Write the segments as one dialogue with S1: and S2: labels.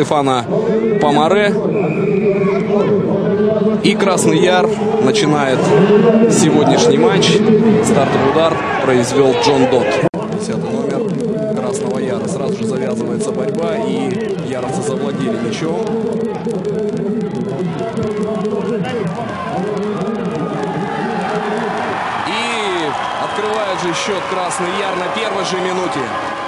S1: Стефана Помаре. И Красный Яр начинает сегодняшний матч. Стартовый удар произвел Джон Дот. 10 номер Красного Яра. Сразу же завязывается борьба, и яровцы завладели мячом. И открывает же счет Красный Яр на первой же минуте.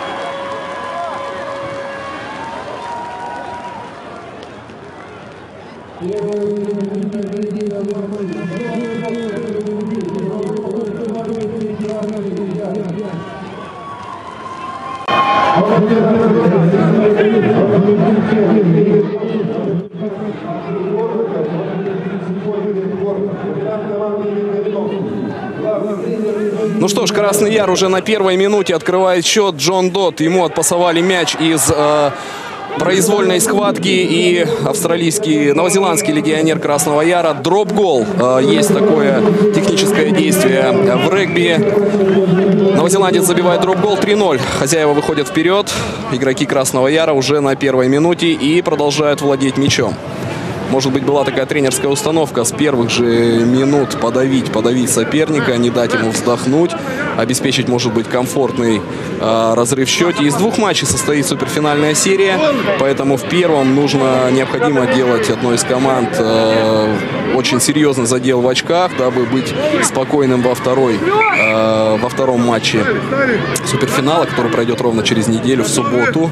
S1: Ну что ж, Красный Яр уже на первой минуте открывает счет. Джон Дот. Ему отпасовали мяч из э, произвольной схватки и австралийский, новозеландский легионер Красного Яра. Дроп-гол. Э, есть такое техническое действие в регби. Новозеландец забивает дроп-гол 3-0. Хозяева выходят вперед. Игроки Красного Яра уже на первой минуте и продолжают владеть мячом. Может быть, была такая тренерская установка с первых же минут подавить, подавить соперника, не дать ему вздохнуть, обеспечить, может быть, комфортный э, разрыв в счете. Из двух матчей состоит суперфинальная серия, поэтому в первом нужно, необходимо делать одной из команд э, очень серьезный задел в очках, дабы быть спокойным во, второй, э, во втором матче суперфинала, который пройдет ровно через неделю в субботу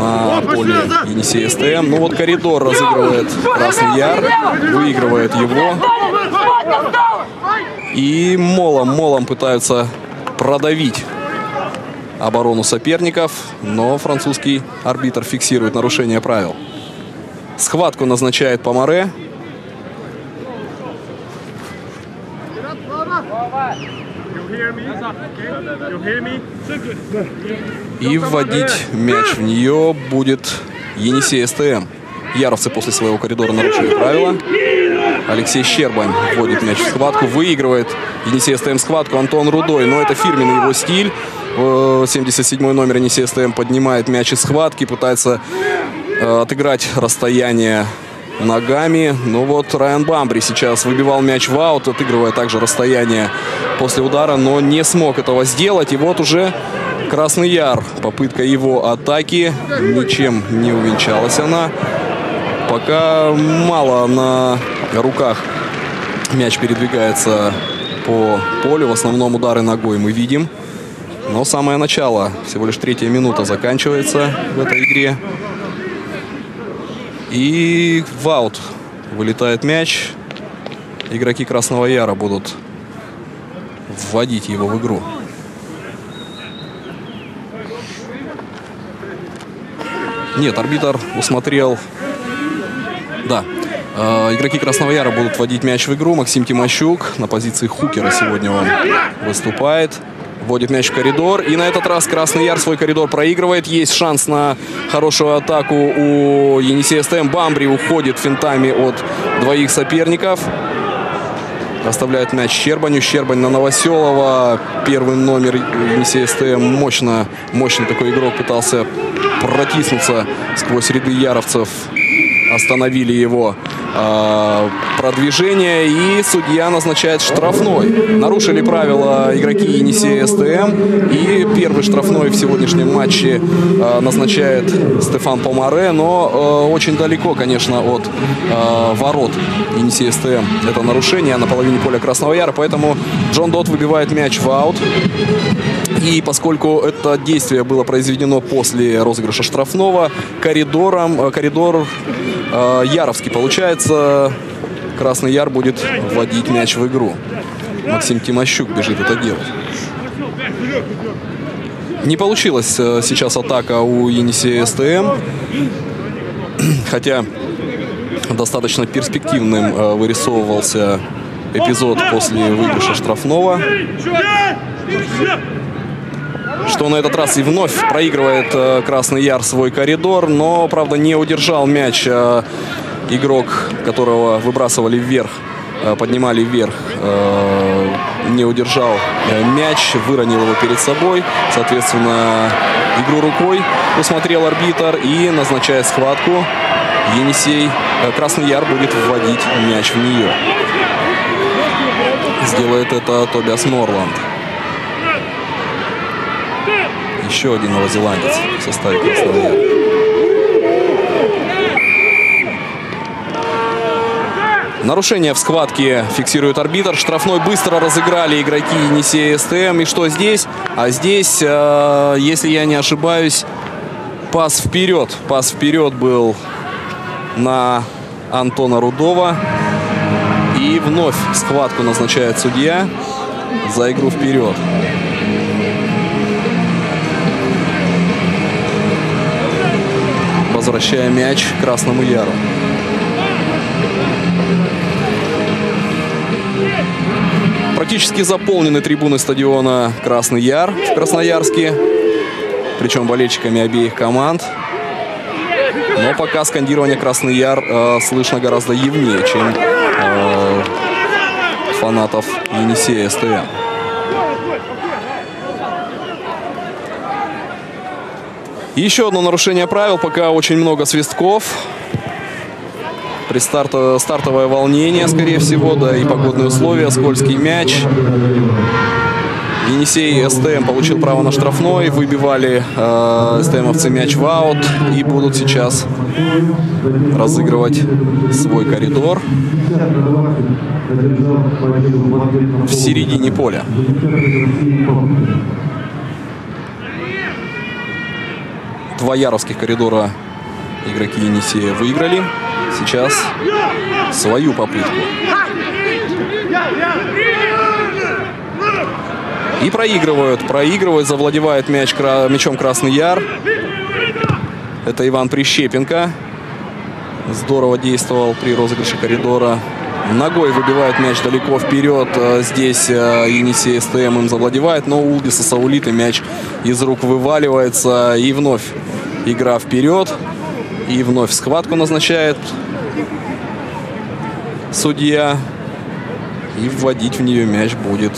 S1: на поле Енисей СТМ. Ну вот коридор разыгрывает Красный Яр, выигрывает его. И молом, молом пытаются продавить оборону соперников, но французский арбитр фиксирует нарушение правил. Схватку назначает Помаре. И вводить мяч в нее будет Енисей СТМ. Яровцы после своего коридора нарушили правила. Алексей Щербань вводит мяч в схватку, выигрывает Енисей СТМ схватку Антон Рудой. Но это фирменный его стиль. 77 номер Енисей СТМ поднимает мяч из схватки, пытается э, отыграть расстояние ногами. Ну вот Райан Бамбри сейчас выбивал мяч в аут, отыгрывая также расстояние после удара, но не смог этого сделать. И вот уже Красный Яр. Попытка его атаки. Ничем не увенчалась она. Пока мало на руках мяч передвигается по полю. В основном удары ногой мы видим. Но самое начало, всего лишь третья минута заканчивается в этой игре. И в аут вылетает мяч. Игроки Красного Яра будут вводить его в игру. Нет, арбитр усмотрел... Да. Э, игроки Красного Яра будут вводить мяч в игру. Максим Тимощук на позиции хукера сегодня он выступает. Вводит мяч в коридор. И на этот раз Красный Яр свой коридор проигрывает. Есть шанс на хорошую атаку у Енисея СТМ. Бамбри уходит финтами от двоих соперников. Оставляет мяч Щербаню. Щербань на Новоселова. Первый номер Енисея СТМ. Мощно, мощный такой игрок пытался протиснуться сквозь ряды яровцев. Остановили его продвижение. И судья назначает штрафной. Нарушили правила игроки Енисея СТМ. И первый штрафной в сегодняшнем матче э, назначает Стефан Помаре. Но э, очень далеко, конечно, от э, ворот Енисея СТМ. Это нарушение на половине поля Красного Яра. Поэтому Джон Дот выбивает мяч в аут. И поскольку это действие было произведено после розыгрыша штрафного, коридором, коридор э, Яровский получается, Красный Яр будет вводить мяч в игру. Максим Тимощук бежит это делать. Не получилась э, сейчас атака у Енисея СТМ. Хотя достаточно перспективным э, вырисовывался эпизод после выигрыша штрафного что на этот раз и вновь проигрывает э, Красный Яр свой коридор, но, правда, не удержал мяч игрок, которого выбрасывали вверх, э, поднимали вверх не удержал э, мяч, выронил его перед собой. Соответственно, игру рукой усмотрел арбитр и назначает схватку. Енисей, э, Красный Яр будет вводить мяч в нее. Сделает это Тобиас Морланд. Еще один новозеландец в составе Красного Яра. Нарушение в схватке фиксирует арбитр. Штрафной быстро разыграли игроки Енисея СТМ. И что здесь? А здесь, э, если я не ошибаюсь, пас вперед. Пас вперед был на Антона Рудова. И вновь схватку назначает судья за игру вперед. Возвращая мяч Красному Яру. Практически заполнены трибуны стадиона Красный Яр в Красноярске. Причем болельщиками обеих команд. Но пока скандирование Красный Яр э, слышно гораздо явнее, чем э, фанатов Енисея СТМ. Еще одно нарушение правил. Пока очень много свистков. При старто, стартовое волнение, скорее всего, да, и погодные условия, скользкий мяч. Енисей СТМ получил право на штрафной. Выбивали э, СТМовцы мяч в аут. И будут сейчас разыгрывать свой коридор в середине поля. Два яровских коридора игроки Енисея выиграли сейчас свою попытку. И проигрывают. Проигрывают, завладевает мяч, мячом Красный Яр. Это Иван Прищепенко. Здорово действовал при розыгрыше коридора. Ногой выбивает мяч далеко вперед. Здесь э, Енисей СТМ им завладевает. Но Улдиса Саулита мяч из рук вываливается. И вновь игра вперед. И вновь схватку назначает судья. И вводить в нее мяч будет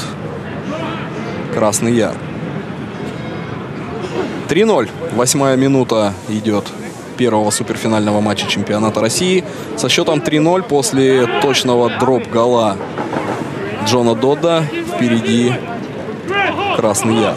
S1: Красный Яр. 3-0. Восьмая минута идет первого суперфинального матча чемпионата России. Со счетом 3-0 после точного дроп-гола Джона Додда впереди Красный Яр.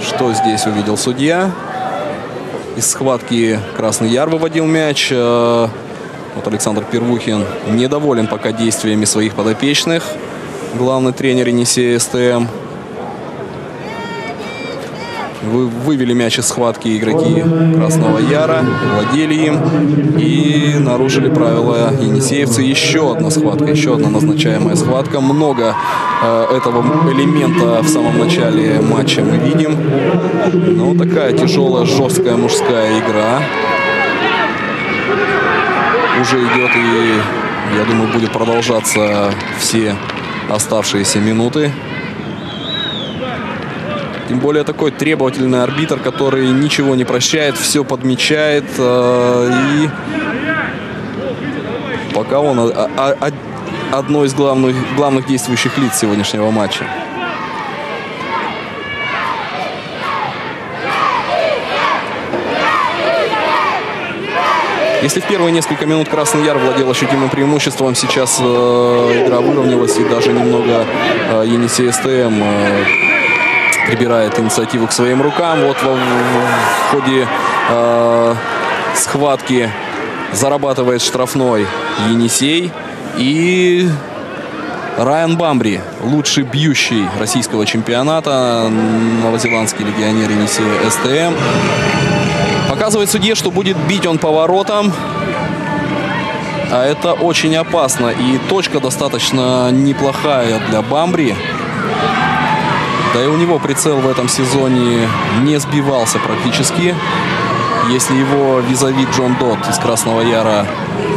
S1: Что здесь увидел судья? Из схватки Красный Яр выводил мяч. Э, вот Александр Первухин недоволен пока действиями своих подопечных. Главный тренер Енисея СТМ. Вы, вывели мяч из схватки игроки Красного Яра, владели им и нарушили правила енисеевцы. Еще одна схватка, еще одна назначаемая схватка. Много э, этого элемента в самом начале матча мы видим. Ну, такая тяжелая, жесткая мужская игра. Уже идет и, я думаю, будет продолжаться все оставшиеся минуты. Тем более такой требовательный арбитр, который ничего не прощает, все подмечает. Э, и пока он одно из главных, главных действующих лиц сегодняшнего матча. Если в первые несколько минут Красный Яр владел ощутимым преимуществом, сейчас э, игра выровнялась и даже немного э, Енисей СТМ э, прибирает инициативу к своим рукам. Вот в, в ходе э, схватки зарабатывает штрафной Енисей. И Райан Бамбри, лучший бьющий российского чемпионата, новозеландский легионер Енисея СТМ. Показывает судье, что будет бить он поворотом. А это очень опасно. И точка достаточно неплохая для Бамбри. Да и у него прицел в этом сезоне не сбивался практически. Если его визави Джон Дот из Красного Яра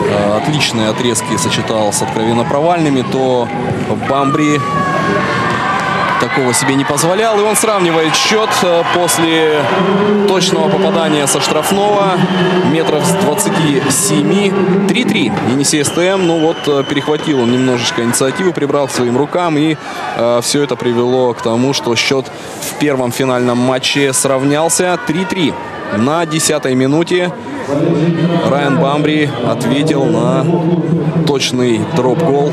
S1: э, отличные отрезки сочетал с откровенно провальными, то Бамбри такого себе не позволял. И он сравнивает счет э, после точного попадания со штрафного. Метров с 27. 3-3. Енисей СТМ, ну вот, э, перехватил он немножечко инициативу, прибрал к своим рукам. И э, все это привело к тому, что счет в первом финальном матче сравнялся 3-3. На десятой минуте Райан Бамбри ответил на точный дроп-гол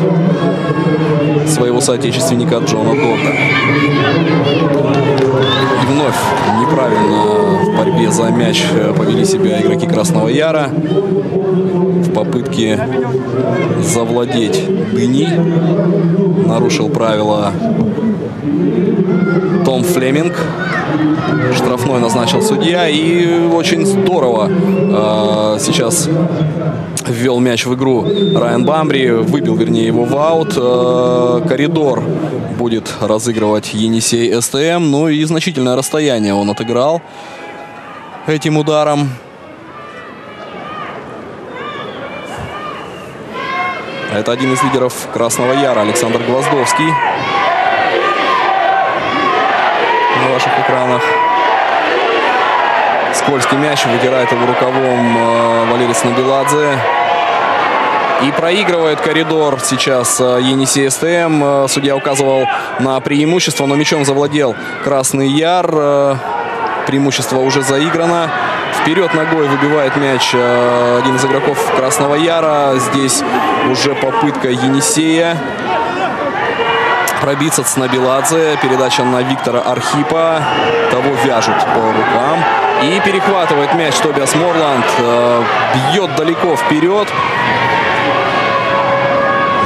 S1: своего соотечественника Джона Дорда. И вновь неправильно в борьбе за мяч повели себя игроки Красного Яра в попытке завладеть дыней. Нарушил правила том Флеминг. Штрафной назначил судья. И очень здорово э, сейчас ввел мяч в игру Райан Бамбри. Выбил, вернее, его в аут. Э, коридор будет разыгрывать Енисей СТМ. Ну и значительное расстояние он отыграл этим ударом. Это один из лидеров Красного Яра, Александр Гвоздовский. На ваших экранах. Скользкий мяч, вытирает его рукавом э, Валерий Снабеладзе. И проигрывает коридор сейчас э, Енисей СТМ. Э, судья указывал на преимущество, но мячом завладел Красный Яр. Преимущество уже заиграно. Вперед ногой выбивает мяч один из игроков Красного Яра. Здесь уже попытка Енисея пробиться с Набиладзе. Передача на Виктора Архипа. Того вяжут по рукам. И перехватывает мяч Тобиас Морланд. Э, бьет далеко вперед.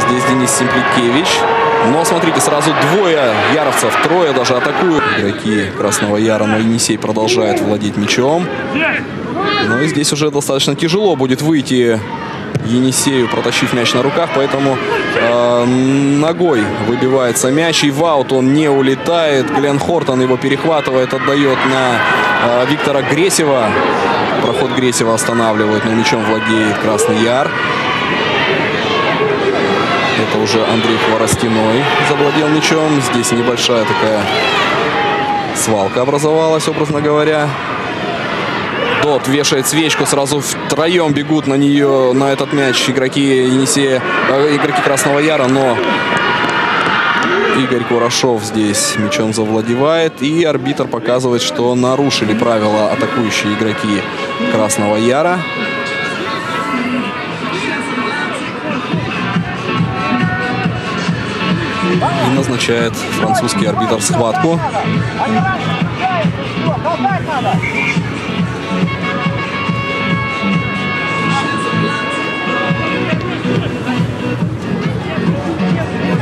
S1: Здесь Денис Симпликевич. Но смотрите, сразу двое яровцев, трое даже атакуют. Игроки Красного Яра, но Енисей продолжает владеть мячом. Ну и здесь уже достаточно тяжело будет выйти Енисею, протащив мяч на руках, поэтому э, ногой выбивается мяч, и в аут он не улетает. Глен Хортон его перехватывает, отдает на э, Виктора Гресева. Проход Гресева останавливает, но мячом владеет Красный Яр. Это уже Андрей Хворостиной завладел мячом. Здесь небольшая такая свалка образовалась, образно говоря. Дот вешает свечку, сразу втроем бегут на нее, на этот мяч игроки Енисея, э, игроки Красного Яра, но Игорь Курашов здесь мячом завладевает. И арбитр показывает, что нарушили правила атакующие игроки Красного Яра. И назначает французский арбитр схватку.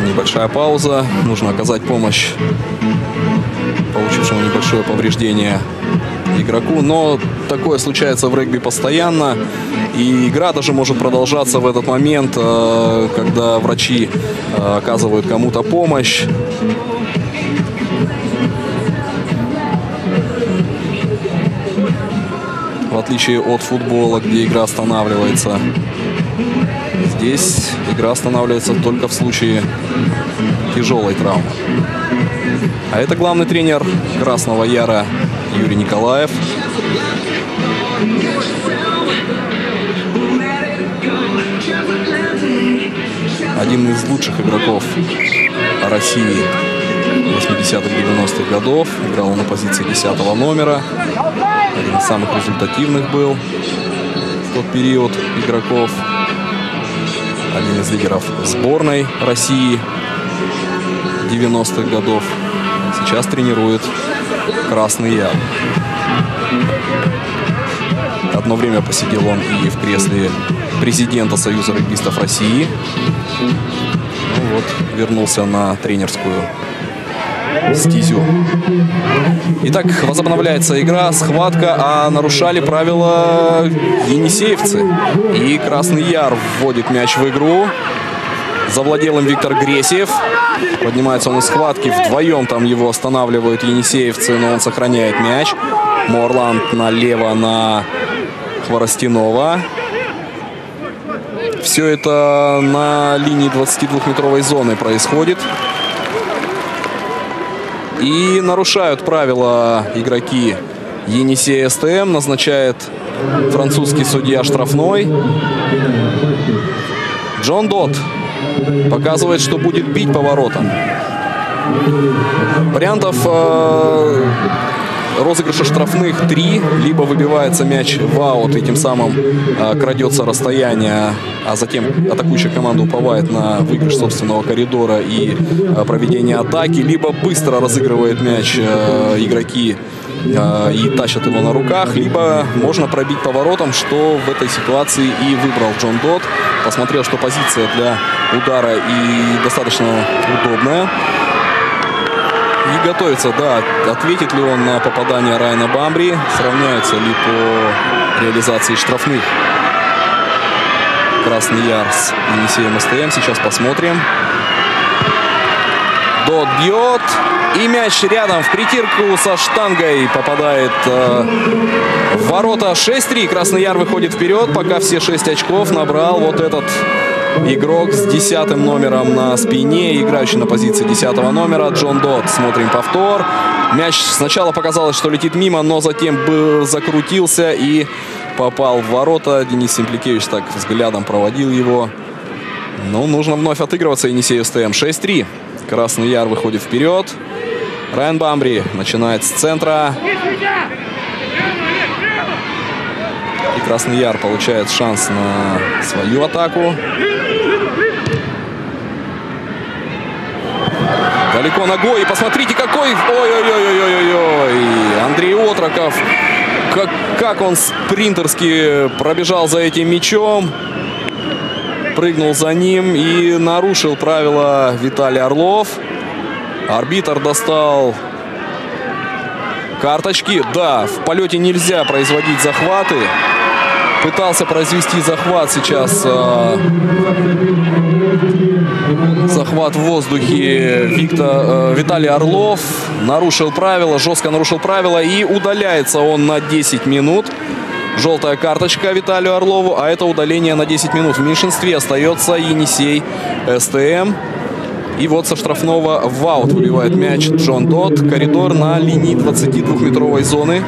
S1: Небольшая пауза. Нужно оказать помощь получившему небольшое повреждение игроку. Но такое случается в регби постоянно. И игра даже может продолжаться в этот момент, э, когда врачи э, оказывают кому-то помощь. В отличие от футбола, где игра останавливается Здесь игра останавливается только в случае тяжелой травмы. А это главный тренер Красного Яра Юрий Николаев. Один из лучших игроков России 80-х, 90-х годов. Играл на позиции 10 номера. Один из самых результативных был в тот период игроков один из лидеров сборной России 90-х годов. Сейчас тренирует Красный Яр. Одно время посидел он и в кресле президента Союза регбистов России. Ну вот, вернулся на тренерскую стезю. Итак, возобновляется игра, схватка, а нарушали правила енисеевцы. И Красный Яр вводит мяч в игру. Завладел им Виктор Гресиев. Поднимается он из схватки. Вдвоем там его останавливают енисеевцы, но он сохраняет мяч. Морланд налево на Хворостинова. Все это на линии 22-метровой зоны происходит. И нарушают правила игроки Енисея СТМ. Назначает французский судья штрафной. Джон Дот показывает, что будет бить поворотом. Вариантов э, розыгрыша штрафных три. Либо выбивается мяч в аут и тем самым э, крадется расстояние, а затем атакующая команда уповает на выигрыш собственного коридора и э, проведение атаки. Либо быстро разыгрывает мяч э, игроки и тащат его на руках. Либо можно пробить поворотом, что в этой ситуации и выбрал Джон Дот. Посмотрел, что позиция для удара и достаточно удобная. Готовится, да, ответит ли он на попадание Райана Бамбри, сравняются ли по реализации штрафных Красный Яр с Енисеем СТМ. Сейчас посмотрим. Дот бьет. И мяч рядом в притирку со штангой попадает э, в ворота 6-3. Красный Яр выходит вперед, пока все 6 очков набрал вот этот игрок с десятым номером на спине, играющий на позиции десятого номера Джон Дот. Смотрим повтор. Мяч сначала показалось, что летит мимо, но затем закрутился и попал в ворота. Денис Симпликевич так взглядом проводил его. Ну, нужно вновь отыгрываться Енисею СТМ. 6-3. Красный Яр выходит вперед. Райан Бамбри начинает с центра. И Красный Яр получает шанс на свою атаку. Далеко ногой. И посмотрите, какой... Ой-ой-ой-ой-ой-ой. Андрей Отроков. Как, как он спринтерски пробежал за этим мячом. Прыгнул за ним и нарушил правила Виталий Орлов. Арбитр достал карточки. Да, в полете нельзя производить захваты. Пытался произвести захват сейчас. Э, захват в воздухе Виктор, э, Виталий Орлов. Нарушил правила, жестко нарушил правила. И удаляется он на 10 минут. Желтая карточка Виталию Орлову, а это удаление на 10 минут. В меньшинстве остается Енисей СТМ. И вот со штрафного в аут выбивает мяч Джон Дот. Коридор на линии 22-метровой зоны.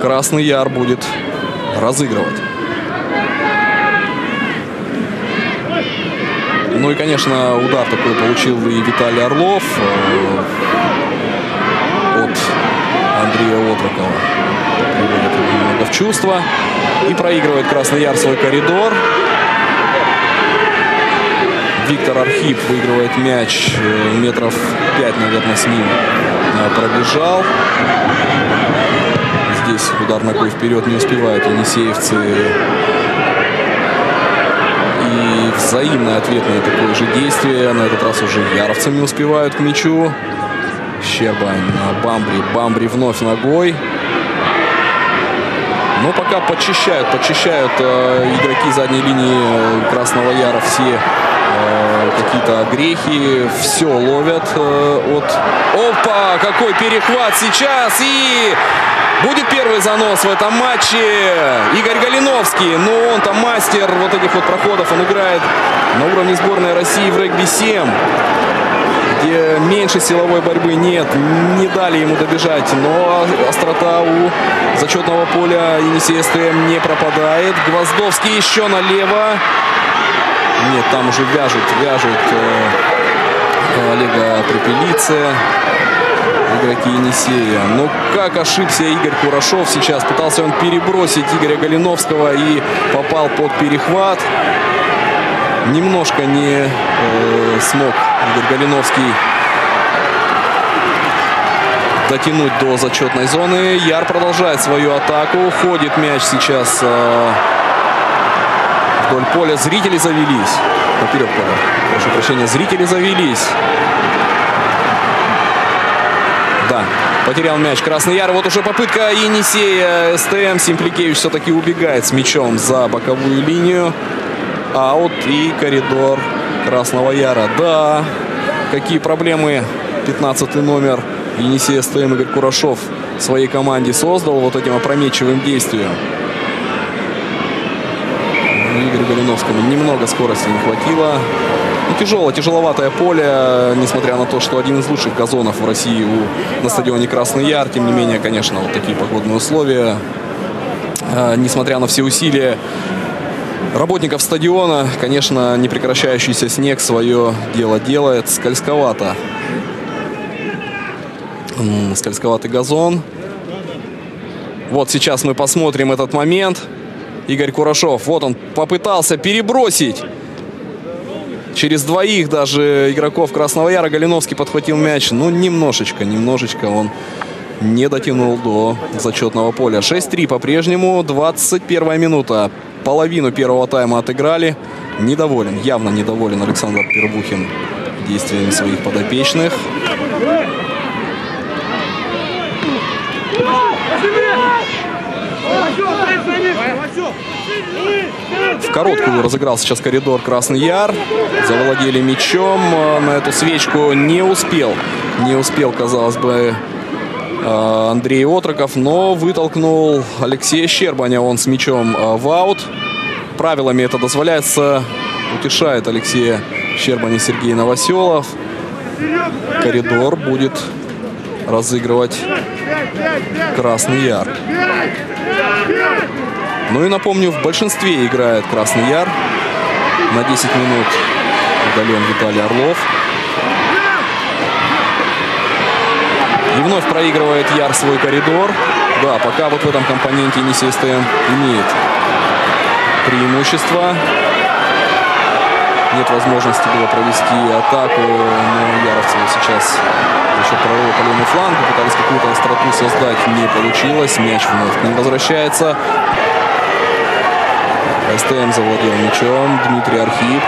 S1: Красный Яр будет разыгрывать. Ну и, конечно, удар такой получил и Виталий Орлов э, от Андрея Отрокова. Приводит немного в чувство. И проигрывает Красный Яр свой коридор. Виктор Архип выигрывает мяч э, метров 5, наверное, с ним э, пробежал здесь удар ногой вперед не успевают енисеевцы. И взаимное ответное такое же действие. На этот раз уже яровцы не успевают к мячу. Щербань на Бамбри. Бамбри вновь ногой. Но пока подчищают, подчищают э, игроки задней линии Красного Яра все э, какие-то грехи. Все ловят э, от... Опа! Какой перехват сейчас! И Будет первый занос в этом матче. Игорь Галиновский. Ну, он там мастер вот этих вот проходов. Он играет на уровне сборной России в регби-7 где меньше силовой борьбы нет. Не дали ему добежать, но острота у зачетного поля Енисей СТМ не пропадает. Гвоздовский еще налево. Нет, там уже вяжут, вяжут э, Олега Припелице игроки Енисея. Ну, как ошибся Игорь Курашов сейчас. Пытался он перебросить Игоря Галиновского и попал под перехват. Немножко не э, смог Игорь Галиновский дотянуть до зачетной зоны. Яр продолжает свою атаку. Ходит мяч сейчас э, вдоль поля. Зрители завелись. Поля. Прошу прощения, зрители завелись. Да, потерял мяч Красный Яр. Вот уже попытка Енисея. СТМ Симпликевич все-таки убегает с мячом за боковую линию. Аут и коридор Красного Яра. Да, какие проблемы 15 номер Енисея СТМ Игорь Курашов своей команде создал вот этим опрометчивым действием. Игорю Галиновскому немного скорости не хватило. Тяжелое, тяжеловатое поле, несмотря на то, что один из лучших газонов в России у, на стадионе Красный Яр. Тем не менее, конечно, вот такие погодные условия. Э, несмотря на все усилия работников стадиона, конечно, непрекращающийся снег свое дело делает. Скользковато. Скользковатый газон. Вот сейчас мы посмотрим этот момент. Игорь Курашов, вот он попытался перебросить через двоих даже игроков Красного Яра. Галиновский подхватил мяч. Ну, немножечко, немножечко он не дотянул до зачетного поля. 6-3 по-прежнему. 21 минута. Половину первого тайма отыграли. Недоволен, явно недоволен Александр Первухин действиями своих подопечных. В короткую разыграл сейчас коридор Красный Яр. Завладели мячом. На эту свечку не успел. Не успел, казалось бы, э, Андрей Отроков, но вытолкнул Алексея Щербаня. Он с мячом э, в аут. Правилами это дозволяется. Утешает Алексея Щербаня Сергей Новоселов. Коридор будет разыгрывать Красный Яр. Ну и напомню, в большинстве играет Красный Яр. На 10 минут удален Виталий Орлов. И вновь проигрывает Яр свой коридор. Да, пока вот в этом компоненте Енисей СТМ имеет преимущество. Нет возможности было провести атаку, но Яровцы сейчас счет прорыва по левому пытались какую-то остроту создать, не получилось. Мяч вновь к ним возвращается. СТМ завладел мячом. Дмитрий Архип,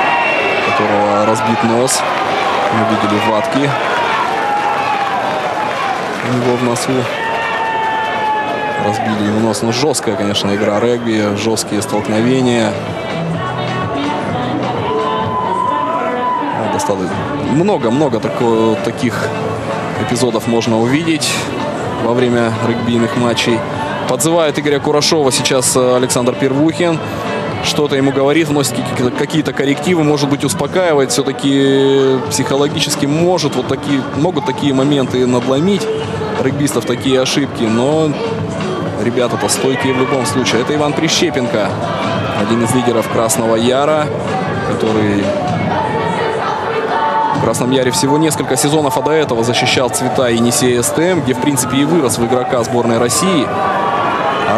S1: которого разбит нос. Мы видели ватки у него в носу. Разбили ему нос. Ну, жесткая, конечно, игра регби. Жесткие столкновения. Достаточно много-много таких эпизодов можно увидеть во время регбийных матчей. Подзывает Игоря Курашова сейчас э, Александр Первухин что-то ему говорит, вносит какие-то коррективы, может быть, успокаивает. Все-таки психологически может вот такие, могут такие моменты надломить регбистов, такие ошибки. Но ребята-то стойкие в любом случае. Это Иван Прищепенко, один из лидеров Красного Яра, который в Красном Яре всего несколько сезонов, а до этого защищал цвета Енисея СТМ, где, в принципе, и вырос в игрока сборной России.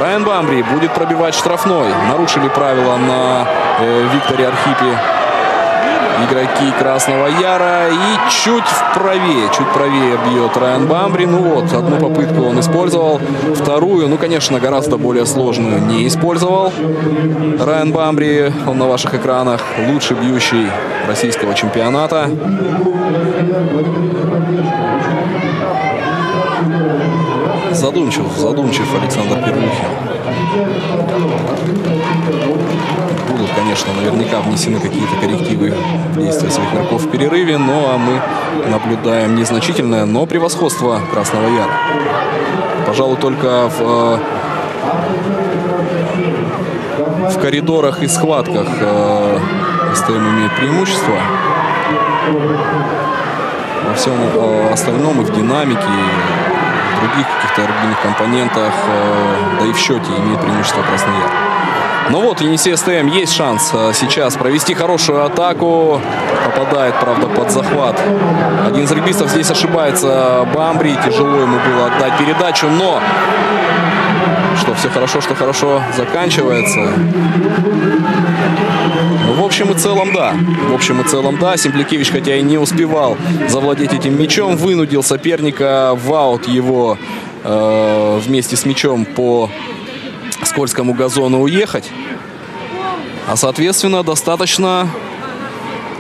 S1: Райан Бамбри будет пробивать штрафной. Нарушили правила на э, Викторе Архипе игроки Красного Яра. И чуть вправее, чуть правее бьет Райан Бамбри. Ну вот, одну попытку он использовал. Вторую, ну, конечно, гораздо более сложную не использовал. Райан Бамбри, он на ваших экранах лучший бьющий российского чемпионата. Задумчив, задумчив Александр Первухин. Будут, конечно, наверняка внесены какие-то коррективы в действия своих игроков в перерыве, но а мы наблюдаем незначительное, но превосходство Красного Яра. Пожалуй, только в, э, в коридорах и схватках э, СТМ имеет преимущество. Во всем э, остальном и в динамике, других каких-то рубильных компонентах, э, да и в счете имеет преимущество Красный Яр. Но ну вот, Енисей СТМ есть шанс э, сейчас провести хорошую атаку. Попадает, правда, под захват. Один из регбистов здесь ошибается. Бамбри. Тяжело ему было отдать передачу, но что все хорошо, что хорошо заканчивается. В общем и целом, да. В общем и целом, да. Симпликевич, хотя и не успевал завладеть этим мячом, вынудил соперника в аут его э, вместе с мячом по скользкому газону уехать. А, соответственно, достаточно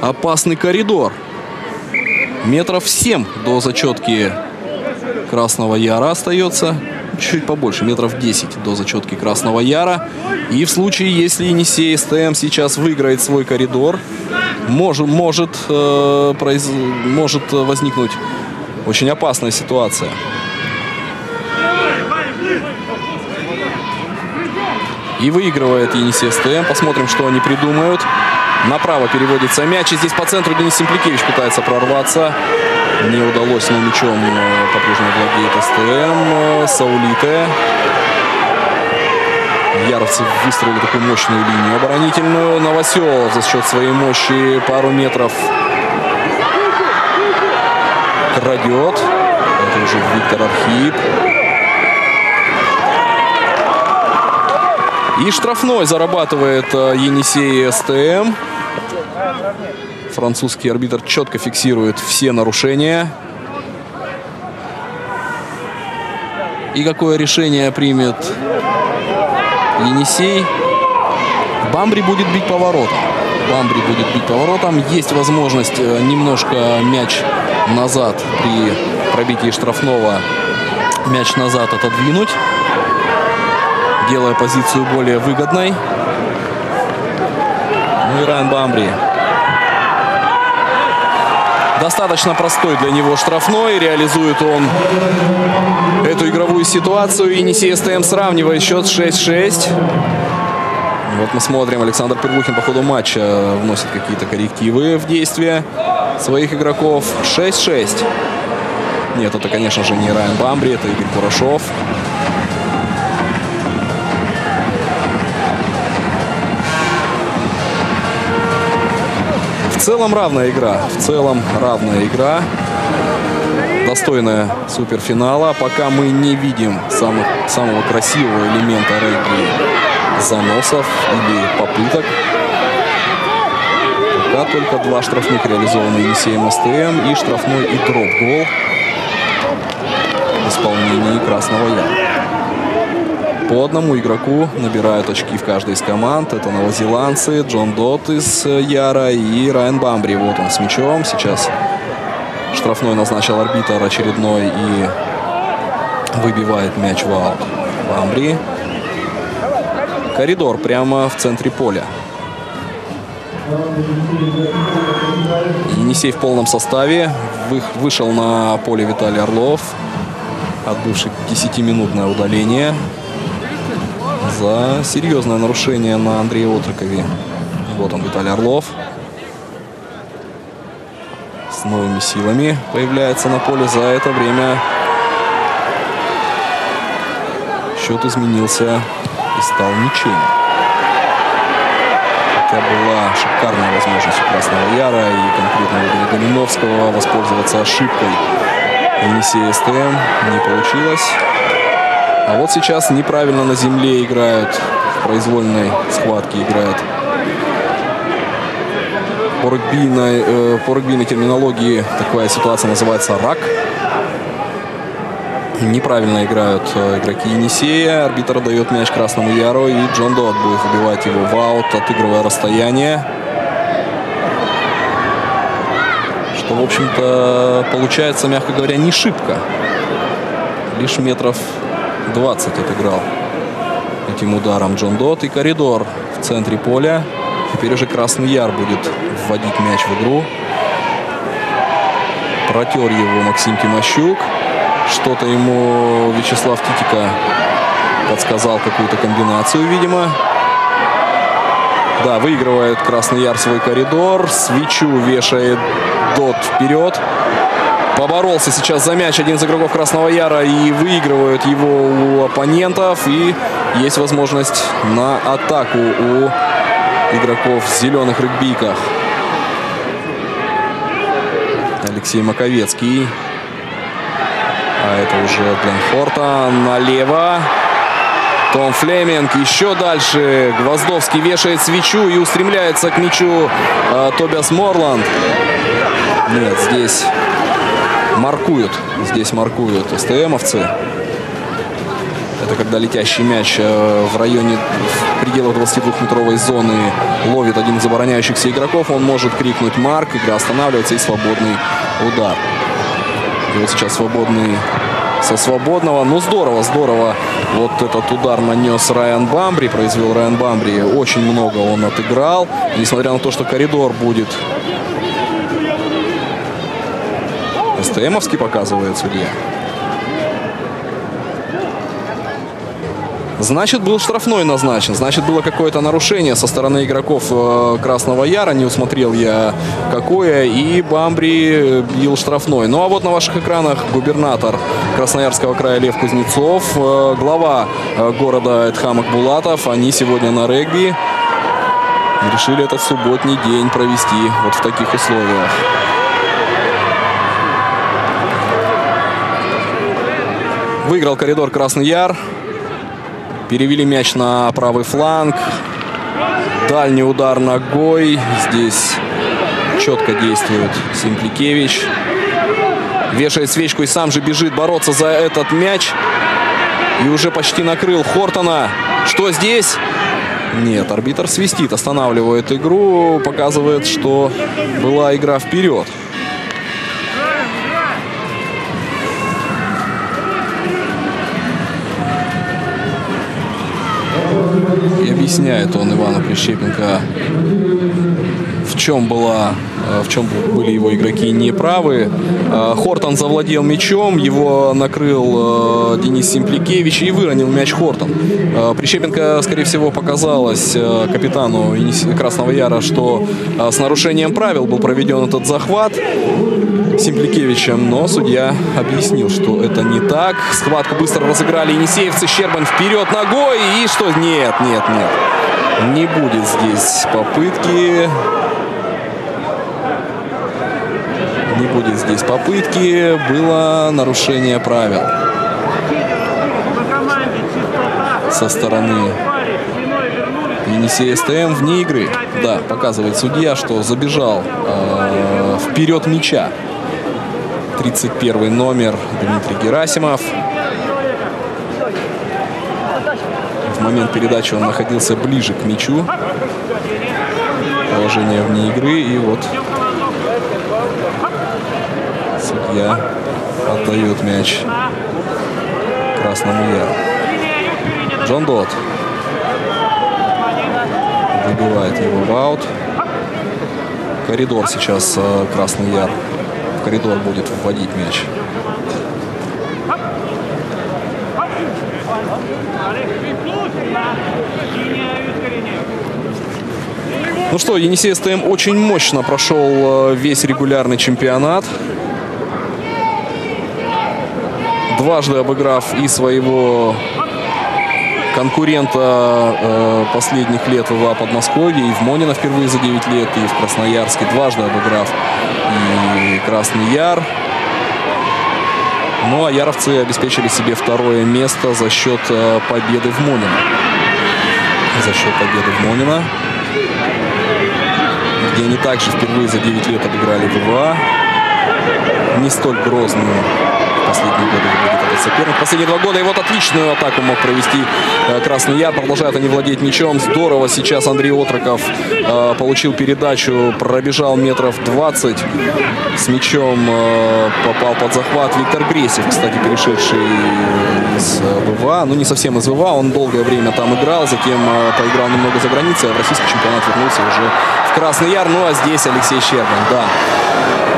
S1: опасный коридор. Метров 7 до зачетки Красного Яра остается чуть побольше, метров 10 до зачетки Красного Яра. И в случае, если Енисей СТМ сейчас выиграет свой коридор, может, может, э, произ... может возникнуть очень опасная ситуация. И выигрывает Енисей СТМ. Посмотрим, что они придумают. Направо переводится мяч. И здесь по центру Денис Симпликевич пытается прорваться. Не удалось, но мячом по-прежнему владеет СТМ. Э, Саулите. Яровцы выстроили такую мощную линию оборонительную. Новоселов за счет своей мощи пару метров крадет. Это уже Виктор Архип. И штрафной зарабатывает э, Енисей СТМ. Французский арбитр четко фиксирует все нарушения. И какое решение примет Енисей? Бамбри будет бить поворотом. Бамбри будет бить поворотом. Есть возможность э, немножко мяч назад при пробитии штрафного мяч назад отодвинуть делая позицию более выгодной. Ну и Райан Бамбри. Достаточно простой для него штрафной. Реализует он эту игровую ситуацию. Енисей СТМ сравнивает счет 6-6. Вот мы смотрим, Александр Первухин по ходу матча вносит какие-то коррективы в действия своих игроков. 6-6. Нет, это, конечно же, не Райан Бамбри, это Игорь Курашов. В целом равная игра. В целом равная игра. Достойная суперфинала. Пока мы не видим самых, самого красивого элемента регби заносов или попыток. Пока только два штрафных реализованы Енисеем СТМ и штрафной и дроп-гол в исполнении Красного Яра. По одному игроку набирают очки в каждой из команд. Это новозеландцы, Джон Дот из э, Яра и Райан Бамбри. Вот он с мячом. Сейчас штрафной назначил арбитр очередной и выбивает мяч в аут. Бамбри. Коридор прямо в центре поля. Енисей в полном составе. Вышел на поле Виталий Орлов, отбывший 10-минутное удаление за серьезное нарушение на Андрея Отрокове. Вот он, Виталий Орлов. С новыми силами появляется на поле. За это время счет изменился и стал ничем. Хотя была шикарная возможность у Красного Яра и конкретно у Галиновского воспользоваться ошибкой Енисея СТМ. Не получилось. А вот сейчас неправильно на земле играют. В произвольной схватке играют. По регбийной, э, по регбийной терминологии такая ситуация называется рак. Неправильно играют э, игроки Енисея. Арбитр дает мяч Красному Яру. И Джон Дот будет выбивать его в аут, отыгрывая расстояние. Что, в общем-то, получается, мягко говоря, не шибко. Лишь метров 20 отыграл этим ударом Джон Дот. И коридор в центре поля. Теперь уже Красный Яр будет вводить мяч в игру. Протер его Максим Тимощук. Что-то ему Вячеслав Титика подсказал какую-то комбинацию, видимо. Да, выигрывает Красный Яр свой коридор. Свечу вешает Дот вперед. Поборолся сейчас за мяч один из игроков Красного Яра и выигрывают его у оппонентов. И есть возможность на атаку у игроков в зеленых регбийках. Алексей Маковецкий. А это уже Гленфорта. Налево. Том Флеминг. Еще дальше. Гвоздовский вешает свечу и устремляется к мячу э, Тобиас Морланд. Нет, здесь маркуют. Здесь маркуют СТМовцы. Это когда летящий мяч э, в районе в пределах 22-метровой зоны ловит один из обороняющихся игроков. Он может крикнуть «Марк», игра останавливается и свободный удар. И вот сейчас свободный со свободного. Ну, здорово, здорово. Вот этот удар нанес Райан Бамбри, произвел Райан Бамбри. Очень много он отыграл. Несмотря на то, что коридор будет СТМовский показывает судья. Значит, был штрафной назначен. Значит, было какое-то нарушение со стороны игроков э, Красного Яра. Не усмотрел я какое. И Бамбри бил штрафной. Ну а вот на ваших экранах губернатор Красноярского края Лев Кузнецов, э, глава э, города Эдхамак Булатов. Они сегодня на регби. Решили этот субботний день провести вот в таких условиях. Выиграл коридор Красный Яр. Перевели мяч на правый фланг. Дальний удар ногой. Здесь четко действует Симпликевич. Вешает свечку и сам же бежит бороться за этот мяч. И уже почти накрыл Хортона. Что здесь? Нет, арбитр свистит, останавливает игру, показывает, что была игра вперед. Объясняет он Ивану Прищепенко, в чем была в чем были его игроки неправы. Хортон завладел мячом, его накрыл Денис Симпликевич и выронил мяч Хортон. Прищепенко, скорее всего, показалось капитану Красного Яра, что с нарушением правил был проведен этот захват Симпликевичем, но судья объяснил, что это не так. Схватку быстро разыграли енисеевцы. Щербан вперед ногой. И что? Нет, нет, нет. Не будет здесь попытки. Не будет здесь попытки. Было нарушение правил. Со стороны Енисея СТМ вне игры. Да, показывает судья, что забежал э, вперед мяча. 31 номер Дмитрий Герасимов. В момент передачи он находился ближе к мячу. Положение вне игры. И вот судья отдает мяч Красному Яру. Джон Дот выбивает его в аут. Коридор сейчас э, Красный Яр коридор будет вводить мяч. Ну что, Енисей СТМ очень мощно прошел э, весь регулярный чемпионат. Дважды обыграв и своего конкурента э, последних лет в Подмосковье, и в Монино впервые за 9 лет, и в Красноярске, дважды обыграв и Красный Яр. Ну а яровцы обеспечили себе второе место за счет э, победы в Монино. За счет победы в Монино. Где они также впервые за 9 лет обыграли ВВА. Не столь грозную последние годы соперник. Последние два года и вот отличную атаку мог провести э, Красный Яр. Продолжают они владеть мячом. Здорово сейчас Андрей Отроков э, получил передачу, пробежал метров 20 с мячом, э, попал под захват Виктор Гресев, кстати, перешедший из ВВА. Ну, не совсем из ВВА, он долгое время там играл, затем поиграл немного за границей, а в российский чемпионат вернулся уже в Красный Яр. Ну, а здесь Алексей Щербин, да.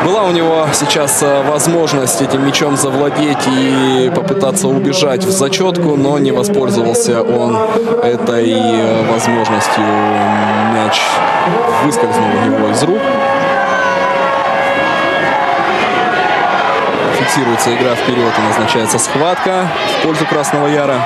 S1: Была у него сейчас э, возможность этим мячом завладеть и попытаться убежать в зачетку, но не воспользовался он этой э, возможностью. Мяч выскользнул у него из рук. Фиксируется игра вперед и назначается схватка в пользу Красного Яра.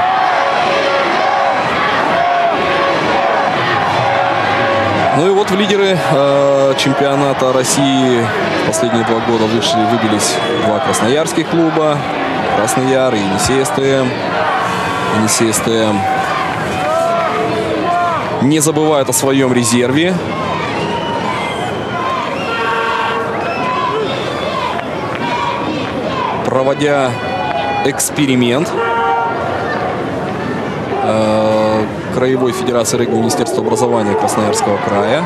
S1: Ну и вот в лидеры э, чемпионата России последние два года вышли, выбились два красноярских клуба. Красный Яр и Енисей СТМ. Енисей СТМ не забывает о своем резерве. Проводя эксперимент. Э, Краевой Федерации регби Министерства образования Красноярского края.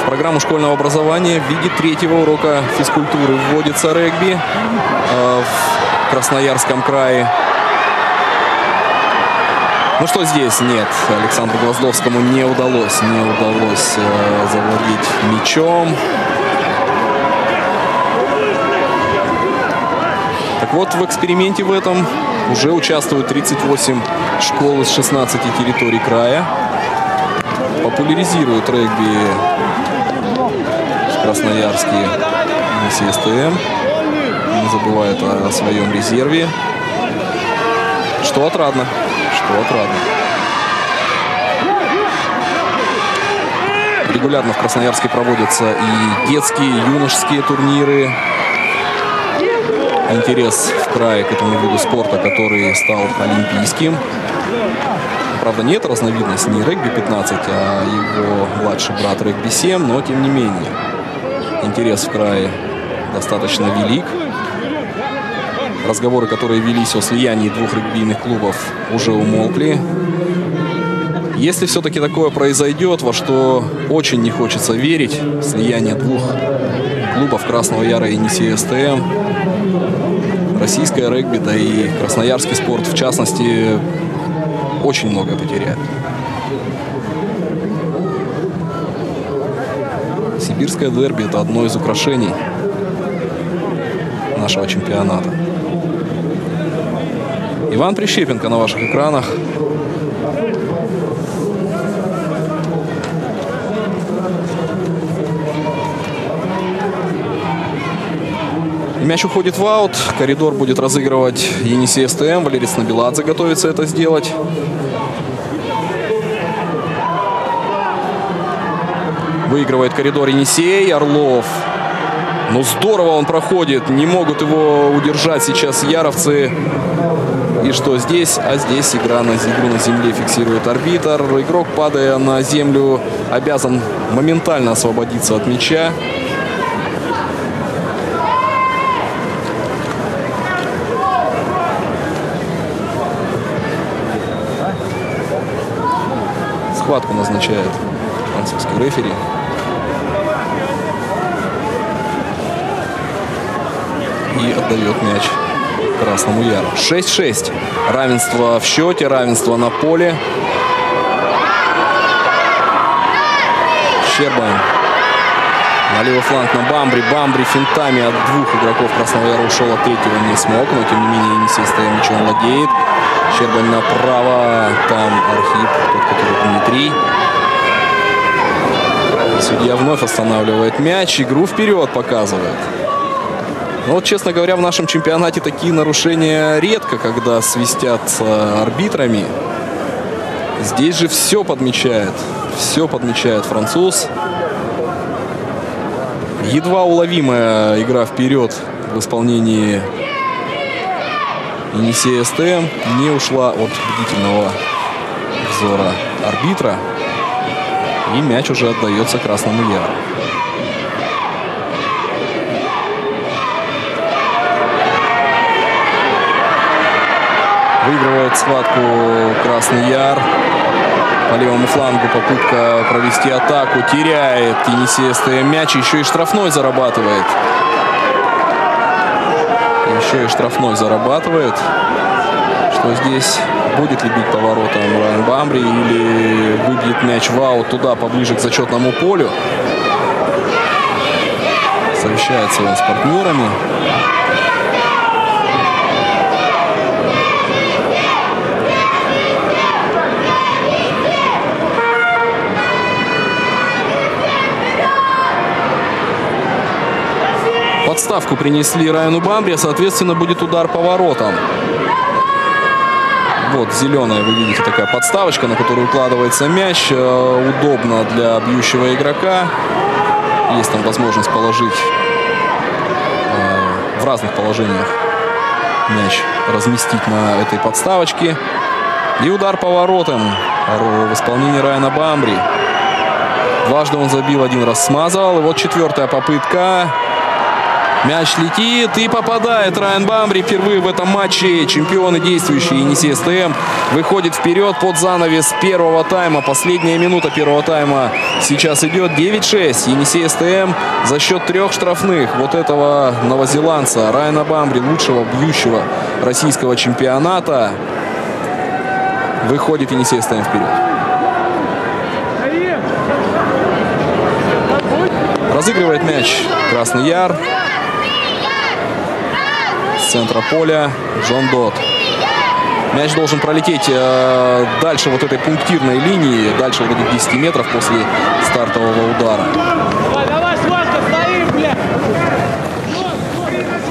S1: В программу школьного образования в виде третьего урока физкультуры вводится регби э, в Красноярском крае. Ну что здесь? Нет, Александру Гвоздовскому не удалось, не удалось э, завладеть мячом. Так вот, в эксперименте в этом уже участвуют 38 школы с 16 территорий края. Популяризирует регби в Красноярске ССТМ. Не забывает о своем резерве. Что отрадно. Что отрадно. Регулярно в Красноярске проводятся и детские, и юношеские турниры. Интерес в крае к этому виду спорта, который стал олимпийским. Правда, нет разновидность не регби-15, а его младший брат регби-7, но тем не менее интерес в крае достаточно велик. Разговоры, которые велись о слиянии двух регбийных клубов, уже умолкли. Если все-таки такое произойдет, во что очень не хочется верить, слияние двух клубов Красного Яра и Енисея СТМ, российское регби, да и красноярский спорт в частности, очень многое потеряет. Сибирское дерби – это одно из украшений нашего чемпионата. Иван Прищепенко на ваших экранах. Мяч уходит в аут. Коридор будет разыгрывать Енисей СТМ. Валерий Снабеладзе готовится это сделать. Выигрывает коридор Енисей. Орлов. Ну, здорово он проходит. Не могут его удержать сейчас яровцы. И что здесь? А здесь игра на, игру на земле фиксирует арбитр. Игрок, падая на землю, обязан моментально освободиться от мяча. Схватку назначает французский рефери. И отдает мяч Красному Яру. 6-6. Равенство в счете, равенство на поле. Щербан. На левый фланг на Бамбри. Бамбри финтами от двух игроков Красного Яра ушел, от третьего не смог. Но тем не менее Енисей стоя мячом владеет. Щербан направо. Там Архип, тот, который Дмитрий. Судья вновь останавливает мяч. Игру вперед показывает. Но вот, честно говоря, в нашем чемпионате такие нарушения редко, когда свистят арбитрами. Здесь же все подмечает. Все подмечает француз. Едва уловимая игра вперед в исполнении Енисея СТМ не ушла от бдительного взора арбитра. И мяч уже отдается Красному Яру. Выигрывает схватку Красный Яр. По левому флангу попытка провести атаку. Теряет Енисей СТМ мяч. Еще и штрафной зарабатывает. Еще и штрафной зарабатывает. Что здесь? Будет ли бить поворотом Райан Бамбри или выбьет мяч в аут туда, поближе к зачетному полю. Совещается он с партнерами. Подставку принесли Райану Бамбри, соответственно, будет удар по воротам. Вот зеленая, вы видите, такая подставочка, на которую укладывается мяч. Э, удобно для бьющего игрока. Есть там возможность положить э, в разных положениях мяч разместить на этой подставочке. И удар по воротам в исполнении Райана Бамбри. Дважды он забил, один раз смазал. И вот четвертая попытка. Мяч летит и попадает Райан Бамбри. Впервые в этом матче чемпионы действующие Енисей СТМ выходит вперед под занавес первого тайма. Последняя минута первого тайма сейчас идет 9-6. Енисей СТМ за счет трех штрафных вот этого новозеландца Райана Бамбри, лучшего бьющего российского чемпионата, выходит Енисей СТМ вперед. Разыгрывает мяч Красный Яр центра поля Джон Дот. Мяч должен пролететь э, дальше вот этой пунктирной линии, дальше вот этих 10 метров после стартового удара.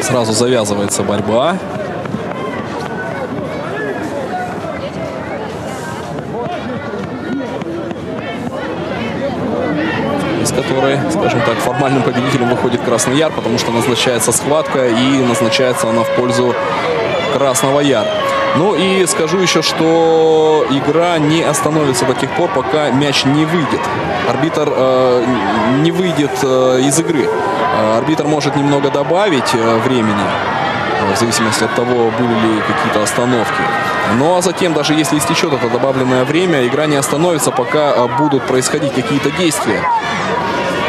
S1: Сразу завязывается борьба. Из которой, скажем так, формальным победителем выходит Красный Яр, потому что назначается схватка и назначается она в пользу Красного Яра. Ну и скажу еще, что игра не остановится до тех пор, пока мяч не выйдет. Арбитр э, не выйдет э, из игры. Э, арбитр может немного добавить э, времени, э, в зависимости от того, были ли какие-то остановки. Ну а затем, даже если истечет это добавленное время, игра не остановится, пока э, будут происходить какие-то действия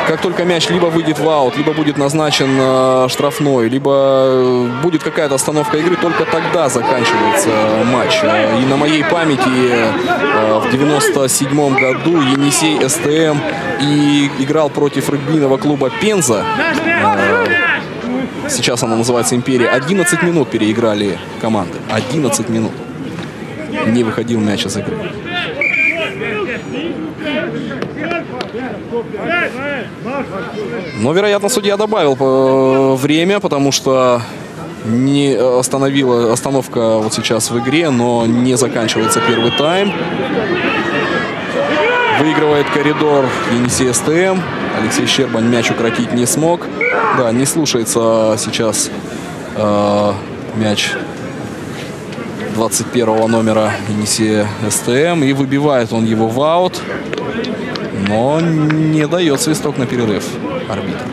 S1: как только мяч либо выйдет в аут, либо будет назначен э, штрафной, либо э, будет какая-то остановка игры, только тогда заканчивается матч. И на моей памяти э, в 97 году Енисей СТМ и играл против регбийного клуба Пенза. Э, сейчас она называется Империя. 11 минут переиграли команды. 11 минут. Не выходил мяч из игры. Но, вероятно, судья добавил э, время, потому что не остановила остановка вот сейчас в игре, но не заканчивается первый тайм. Выигрывает коридор Енисей СТМ. Алексей Щербань мяч укротить не смог. Да, не слушается сейчас э, мяч 21 номера Енисея СТМ. И выбивает он его в аут но не дает свисток на перерыв арбитр.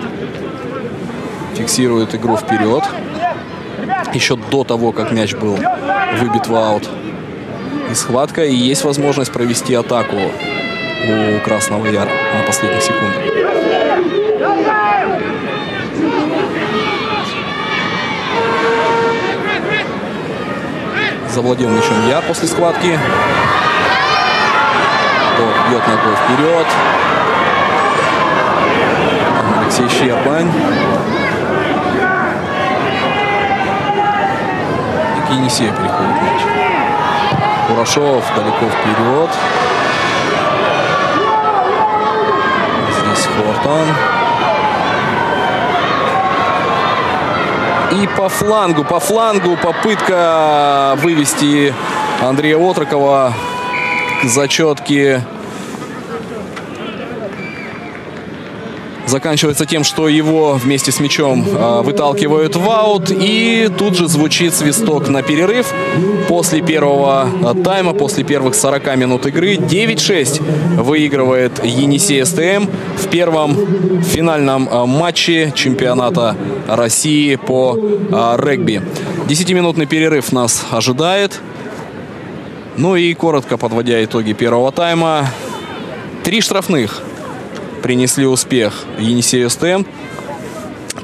S1: Фиксирует игру вперед. Еще до того, как мяч был выбит в аут. И схватка, и есть возможность провести атаку у Красного Яра на последних секундах. Завладел мячом Яр после схватки бьет ногой вперед. Алексей Щербань. И к Енисею переходит мяч. Курашов далеко вперед. Здесь Хортон. И по флангу, по флангу попытка вывести Андрея Отрокова зачетки заканчивается тем, что его вместе с мячом э, выталкивают в аут. И тут же звучит свисток на перерыв. После первого э, тайма, после первых 40 минут игры 9-6 выигрывает Енисей СТМ в первом финальном э, матче чемпионата России по регби. 10-минутный перерыв нас ожидает. Ну и коротко подводя итоги первого тайма. Три штрафных принесли успех Енисею Стен.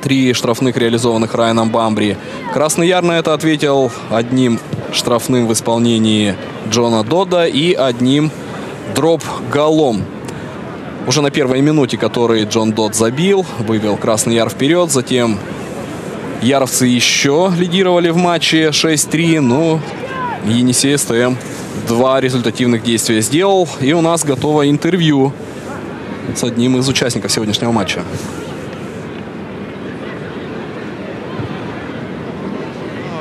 S1: Три штрафных реализованных Райаном Бамбри. Красный Яр на это ответил одним штрафным в исполнении Джона Дода и одним дроп-голом. Уже на первой минуте, который Джон Дод забил, вывел Красный Яр вперед. Затем яровцы еще лидировали в матче 6-3. Ну, Енисей СТМ два результативных действия сделал. И у нас готово интервью с одним из участников сегодняшнего матча.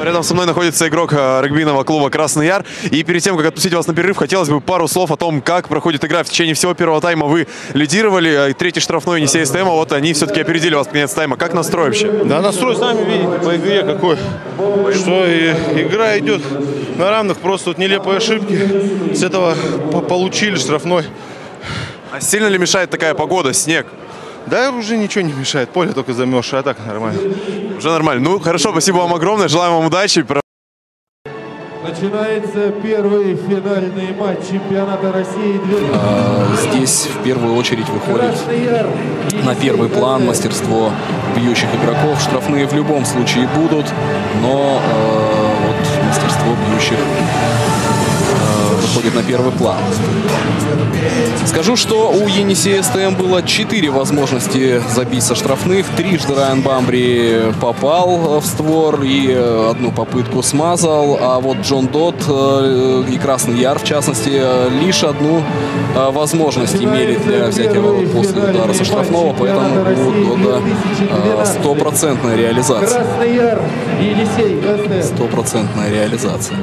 S2: Рядом со мной находится игрок э, регбийного клуба «Красный Яр». И перед тем, как отпустить вас на перерыв, хотелось бы пару слов о том, как проходит игра. В течение всего первого тайма вы лидировали. Э, третий штрафной Енисей СТМ, а вот они все-таки опередили вас конец тайма. Как настрой вообще?
S3: Да, настрой сами видите по игре какой. Что и, игра идет на равных, просто вот нелепые ошибки. С этого получили штрафной.
S2: А сильно ли мешает такая погода, снег?
S3: Да уже ничего не мешает, поле только замерзшее, а так нормально.
S2: Уже нормально. Ну, хорошо, спасибо вам огромное, желаем вам удачи.
S4: Начинается первый финальный матч чемпионата России.
S1: А, здесь в первую очередь выходит на первый план мастерство бьющих игроков. Штрафные в любом случае будут, но э, вот мастерство бьющих выходит на первый план. Скажу, что у Енисея СТМ было 4 возможности забить со штрафных. Трижды Райан Бамбри попал в створ и э, одну попытку смазал. А вот Джон Дот э, и Красный Яр, в частности, э, лишь одну возможность имели для взятия ворот после удара со штрафного. Поэтому у Дода стопроцентная реализация. Стопроцентная реализация.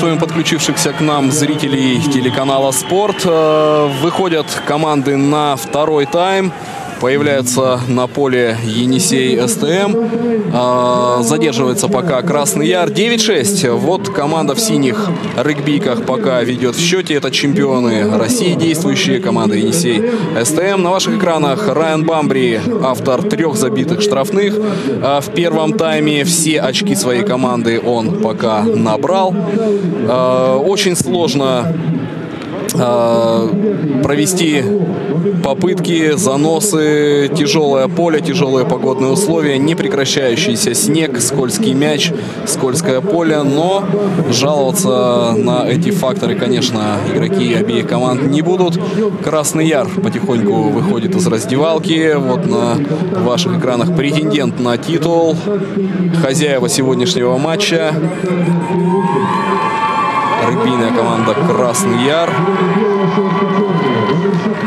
S1: Приветствуем подключившихся к нам зрителей телеканала «Спорт». Э, выходят команды на второй тайм. Появляется на поле Енисей СТМ. А, задерживается пока Красный Яр. 9-6. Вот команда в синих регбиках пока ведет в счете. Это чемпионы России действующие. Команда Енисей СТМ. На ваших экранах Райан Бамбри, автор трех забитых штрафных. А, в первом тайме все очки своей команды он пока набрал. А, очень сложно провести попытки, заносы, тяжелое поле, тяжелые погодные условия, непрекращающийся снег, скользкий мяч, скользкое поле, но жаловаться на эти факторы, конечно, игроки обеих команд не будут. Красный Яр потихоньку выходит из раздевалки. Вот на ваших экранах претендент на титул, хозяева сегодняшнего матча. Регбийная команда Красный Яр.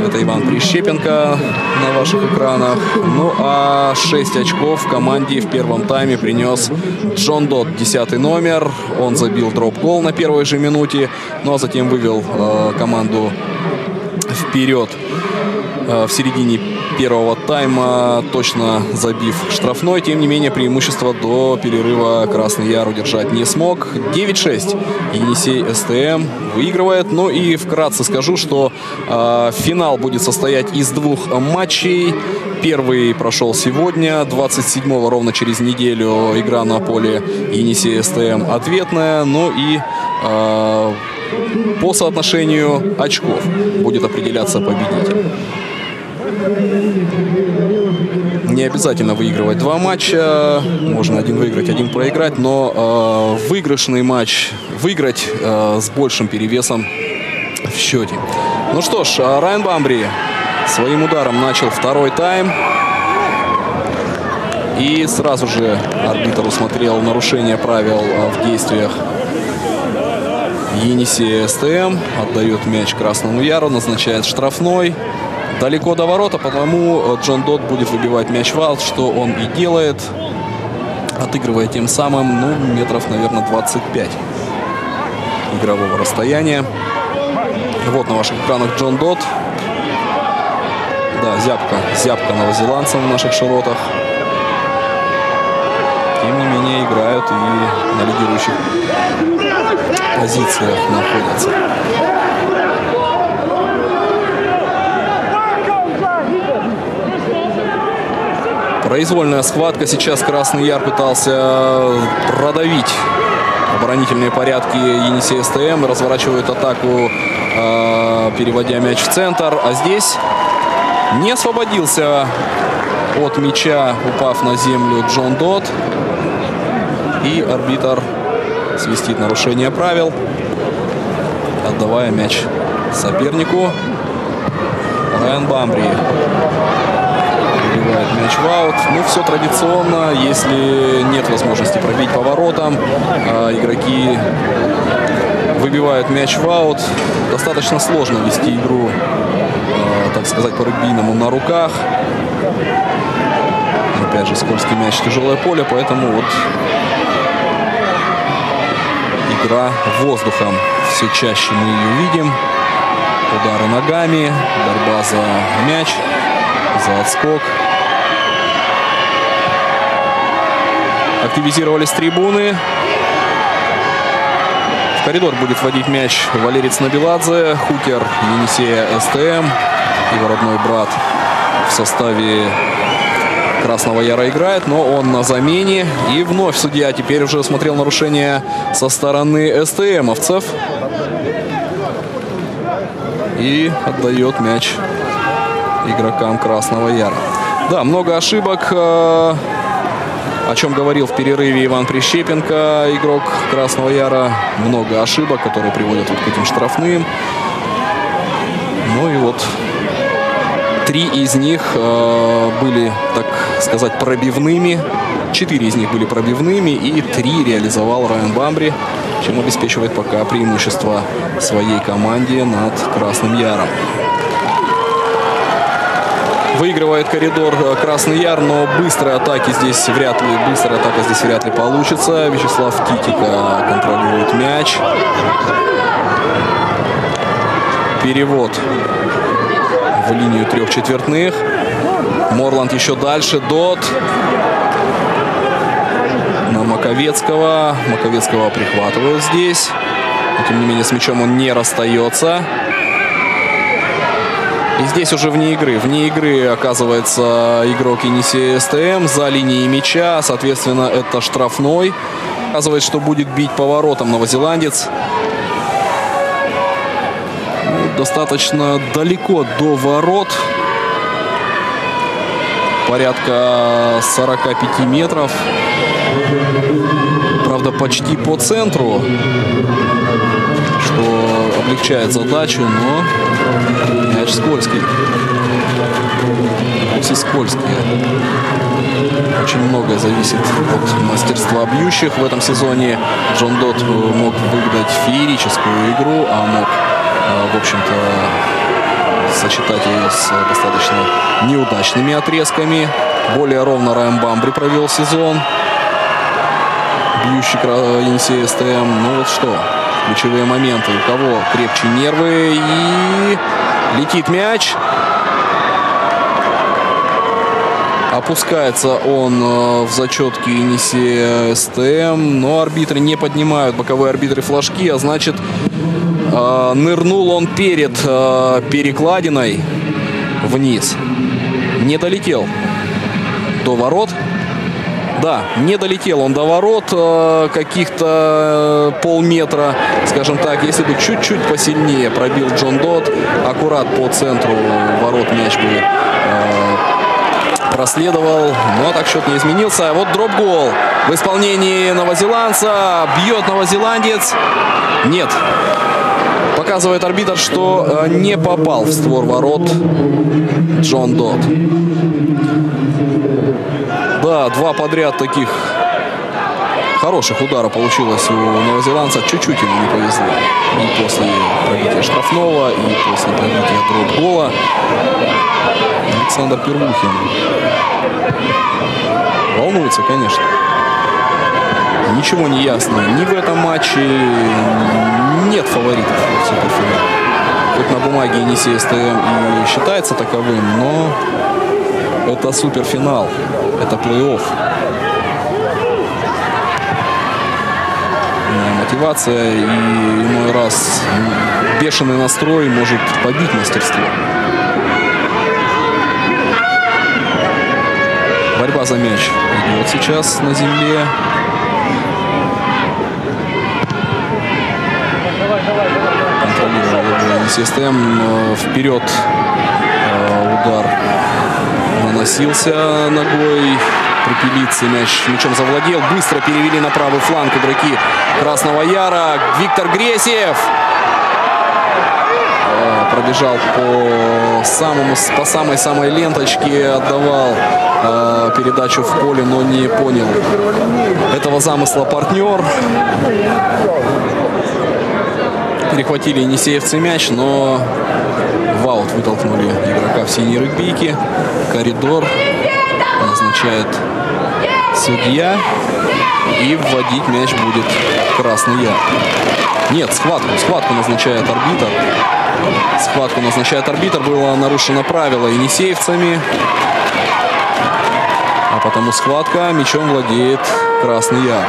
S1: Это Иван Прищепенко на ваших экранах. Ну а 6 очков команде в первом тайме принес Джон Дот, 10 номер. Он забил дроп-гол на первой же минуте, ну а затем вывел э, команду вперед в середине первого тайма, точно забив штрафной. Тем не менее, преимущество до перерыва Красный Яр удержать не смог. 9-6 Енисей СТМ выигрывает. Ну и вкратце скажу, что э, финал будет состоять из двух матчей. Первый прошел сегодня, 27-го, ровно через неделю, игра на поле Енисей СТМ ответная. Ну и э, по соотношению очков будет определяться победитель. Не обязательно выигрывать два матча. Можно один выиграть, один проиграть. Но э, выигрышный матч выиграть э, с большим перевесом в счете. Ну что ж, а Райан Бамбри своим ударом начал второй тайм. И сразу же арбитр усмотрел нарушение правил э, в действиях Енисея СТМ. Отдает мяч Красному Яру, назначает штрафной далеко до ворота, потому Джон Дот будет выбивать мяч в аут, что он и делает, отыгрывая тем самым, ну, метров, наверное, 25 игрового расстояния. Вот на ваших экранах Джон Дот. Да, зябка, зябка новозеландцам в наших широтах. Тем не менее, играют и на лидирующих позициях находятся. Произвольная схватка. Сейчас Красный Яр пытался продавить оборонительные порядки Енисей СТМ. Разворачивают атаку, э, переводя мяч в центр. А здесь не освободился от мяча, упав на землю Джон Дот. И арбитр свистит нарушение правил, отдавая мяч сопернику. Райан Бамбри Выбивает мяч в. Ну, все традиционно. Если нет возможности пробить поворотом, а игроки выбивают мяч в аут. Достаточно сложно вести игру, а, так сказать, по регбийному на руках. Опять же, скользкий мяч, тяжелое поле, поэтому вот игра воздухом. Все чаще мы ее видим. Удары ногами, борьба за мяч за отскок. Активизировались трибуны. В коридор будет вводить мяч Валерий Набеладзе, Хукер Енисея СТМ, его родной брат в составе Красного Яра играет, но он на замене. И вновь судья теперь уже смотрел нарушение со стороны СТМовцев. И отдает мяч игрокам Красного Яра. Да, много ошибок, э, о чем говорил в перерыве Иван Прищепенко, игрок Красного Яра. Много ошибок, которые приводят вот к этим штрафным. Ну и вот три из них э, были, так сказать, пробивными. Четыре из них были пробивными и три реализовал Райан Бамбри, чем обеспечивает пока преимущество своей команде над Красным Яром. Выигрывает коридор э, Красный Яр, но быстрые атаки здесь вряд ли, быстрая атака здесь вряд ли получится. Вячеслав Китика контролирует мяч. Перевод в линию трех четвертных. Морланд еще дальше. Дот на Маковецкого. Маковецкого прихватывают здесь. Но, тем не менее, с мячом он не расстается. И здесь уже вне игры. Вне игры оказывается игрок Енисея СТМ за линией мяча. Соответственно, это штрафной. Оказывает, что будет бить поворотом новозеландец. Ну, достаточно далеко до ворот. Порядка 45 метров. Правда, почти по центру что облегчает задачу, но мяч скользкий. Пусть и. Очень многое зависит от мастерства бьющих. В этом сезоне Джон Дот мог выиграть феерическую игру, а мог, э, в общем-то, сочетать ее с достаточно неудачными отрезками. Более ровно Райан Бамбри провел сезон. Бьющий Енисей СТМ. Ну вот что, ключевые моменты. У кого крепче нервы. И летит мяч. Опускается он э, в зачетке Енисея СТМ. Но арбитры не поднимают боковые арбитры флажки. А значит, э, нырнул он перед э, перекладиной вниз. Не долетел до ворот. Да, не долетел он до ворот э, каких-то полметра, скажем так. Если бы чуть-чуть посильнее пробил Джон Дот, аккурат по центру ворот мяч бы э, проследовал. Но так счет не изменился. А вот дроп-гол в исполнении новозеландца. Бьет новозеландец. Нет. Показывает арбитр, что э, не попал в створ ворот Джон Дот. Да, два подряд таких хороших удара получилось у новозеландца. Чуть-чуть ему не повезло. И после пробития штрафного, и после пробития дроп-гола. Александр Первухин волнуется, конечно. Ничего не ясно. Ни в этом матче нет фаворитов в суперфинале. Хоть на бумаге Енисей и считается таковым, но это суперфинал. Это плей-офф. Мотивация и иной раз бешеный настрой может побить мастерство. Борьба за мяч идет сейчас на земле. Контролировал систем. Вперед э, удар наносился ногой. Припилицы мяч мячом завладел. Быстро перевели на правый фланг игроки Красного Яра. Виктор Гресев э, пробежал по самому по самой самой ленточке отдавал э, передачу в поле но не понял этого замысла партнер перехватили Енисеевцы мяч но в аут вытолкнули игрока в синей регбийке коридор назначает судья. И вводить мяч будет Красный Яр. Нет, схватку. Схватку назначает арбитр. Схватку назначает арбитр. Было нарушено правило енисеевцами. А потому схватка. Мячом владеет Красный Яр.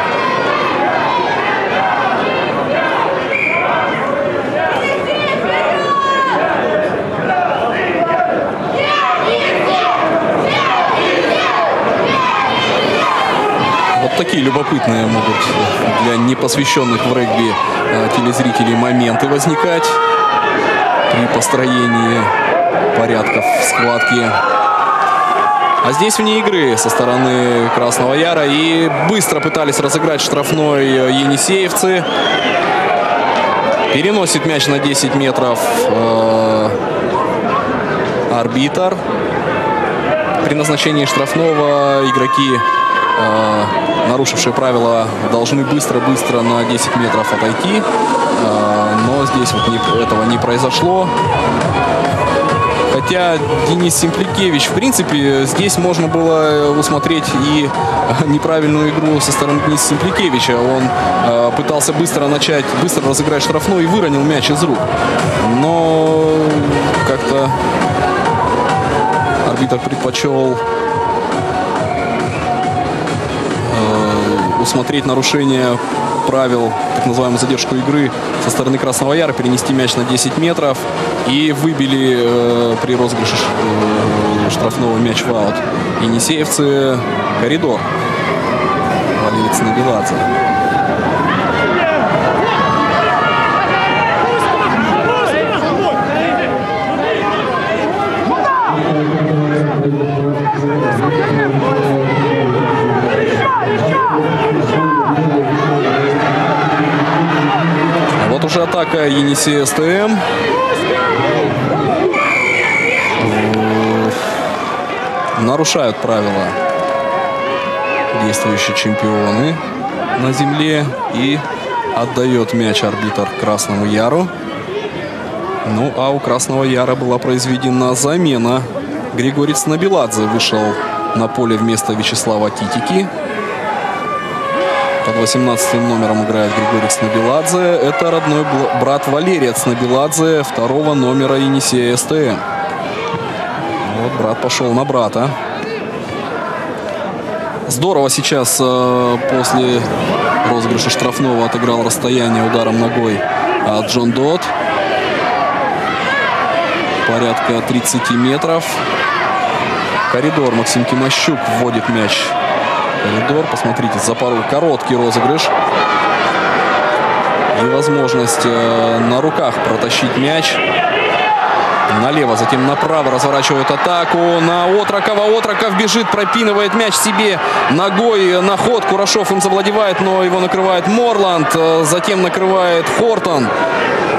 S1: вот такие любопытные могут для непосвященных в регби э, телезрителей моменты возникать при построении порядков схватки. А здесь вне игры со стороны Красного Яра. И быстро пытались разыграть штрафной енисеевцы. Переносит мяч на 10 метров э, арбитр. При назначении штрафного игроки, э, нарушившие правила, должны быстро-быстро на 10 метров отойти. Э, но здесь вот этого не произошло. Хотя Денис Симпликевич, в принципе, здесь можно было усмотреть и неправильную игру со стороны Дениса Симпликевича. Он э, пытался быстро начать, быстро разыграть штрафной и выронил мяч из рук. Но как-то арбитр предпочел усмотреть нарушение правил, так называемую задержку игры со стороны Красного Яра, перенести мяч на 10 метров и выбили э, при розыгрыше э, штрафного мяч в аут. Енисеевцы коридор. Валерец Набеладзе. Уже атака Енисея СТМ. Нарушают правила действующие чемпионы на земле. И отдает мяч арбитр Красному Яру. Ну, а у Красного Яра была произведена замена. Григорий Набеладзе вышел на поле вместо Вячеслава Титики. Под 18 номером играет Григорий Снабеладзе. Это родной брат Валерия Снабеладзе, второго номера Енисея СТМ. Вот брат пошел на брата. Здорово сейчас э, после розыгрыша штрафного отыграл расстояние ударом ногой а Джон Дот. Порядка 30 метров. Коридор Максим Тимощук вводит мяч коридор. Посмотрите, за пару короткий розыгрыш. И возможность э, на руках протащить мяч. Налево, затем направо разворачивают атаку на Отрокова. Отроков бежит, пропинывает мяч себе ногой на ход. Курашов им завладевает, но его накрывает Морланд. Э, затем накрывает Хортон.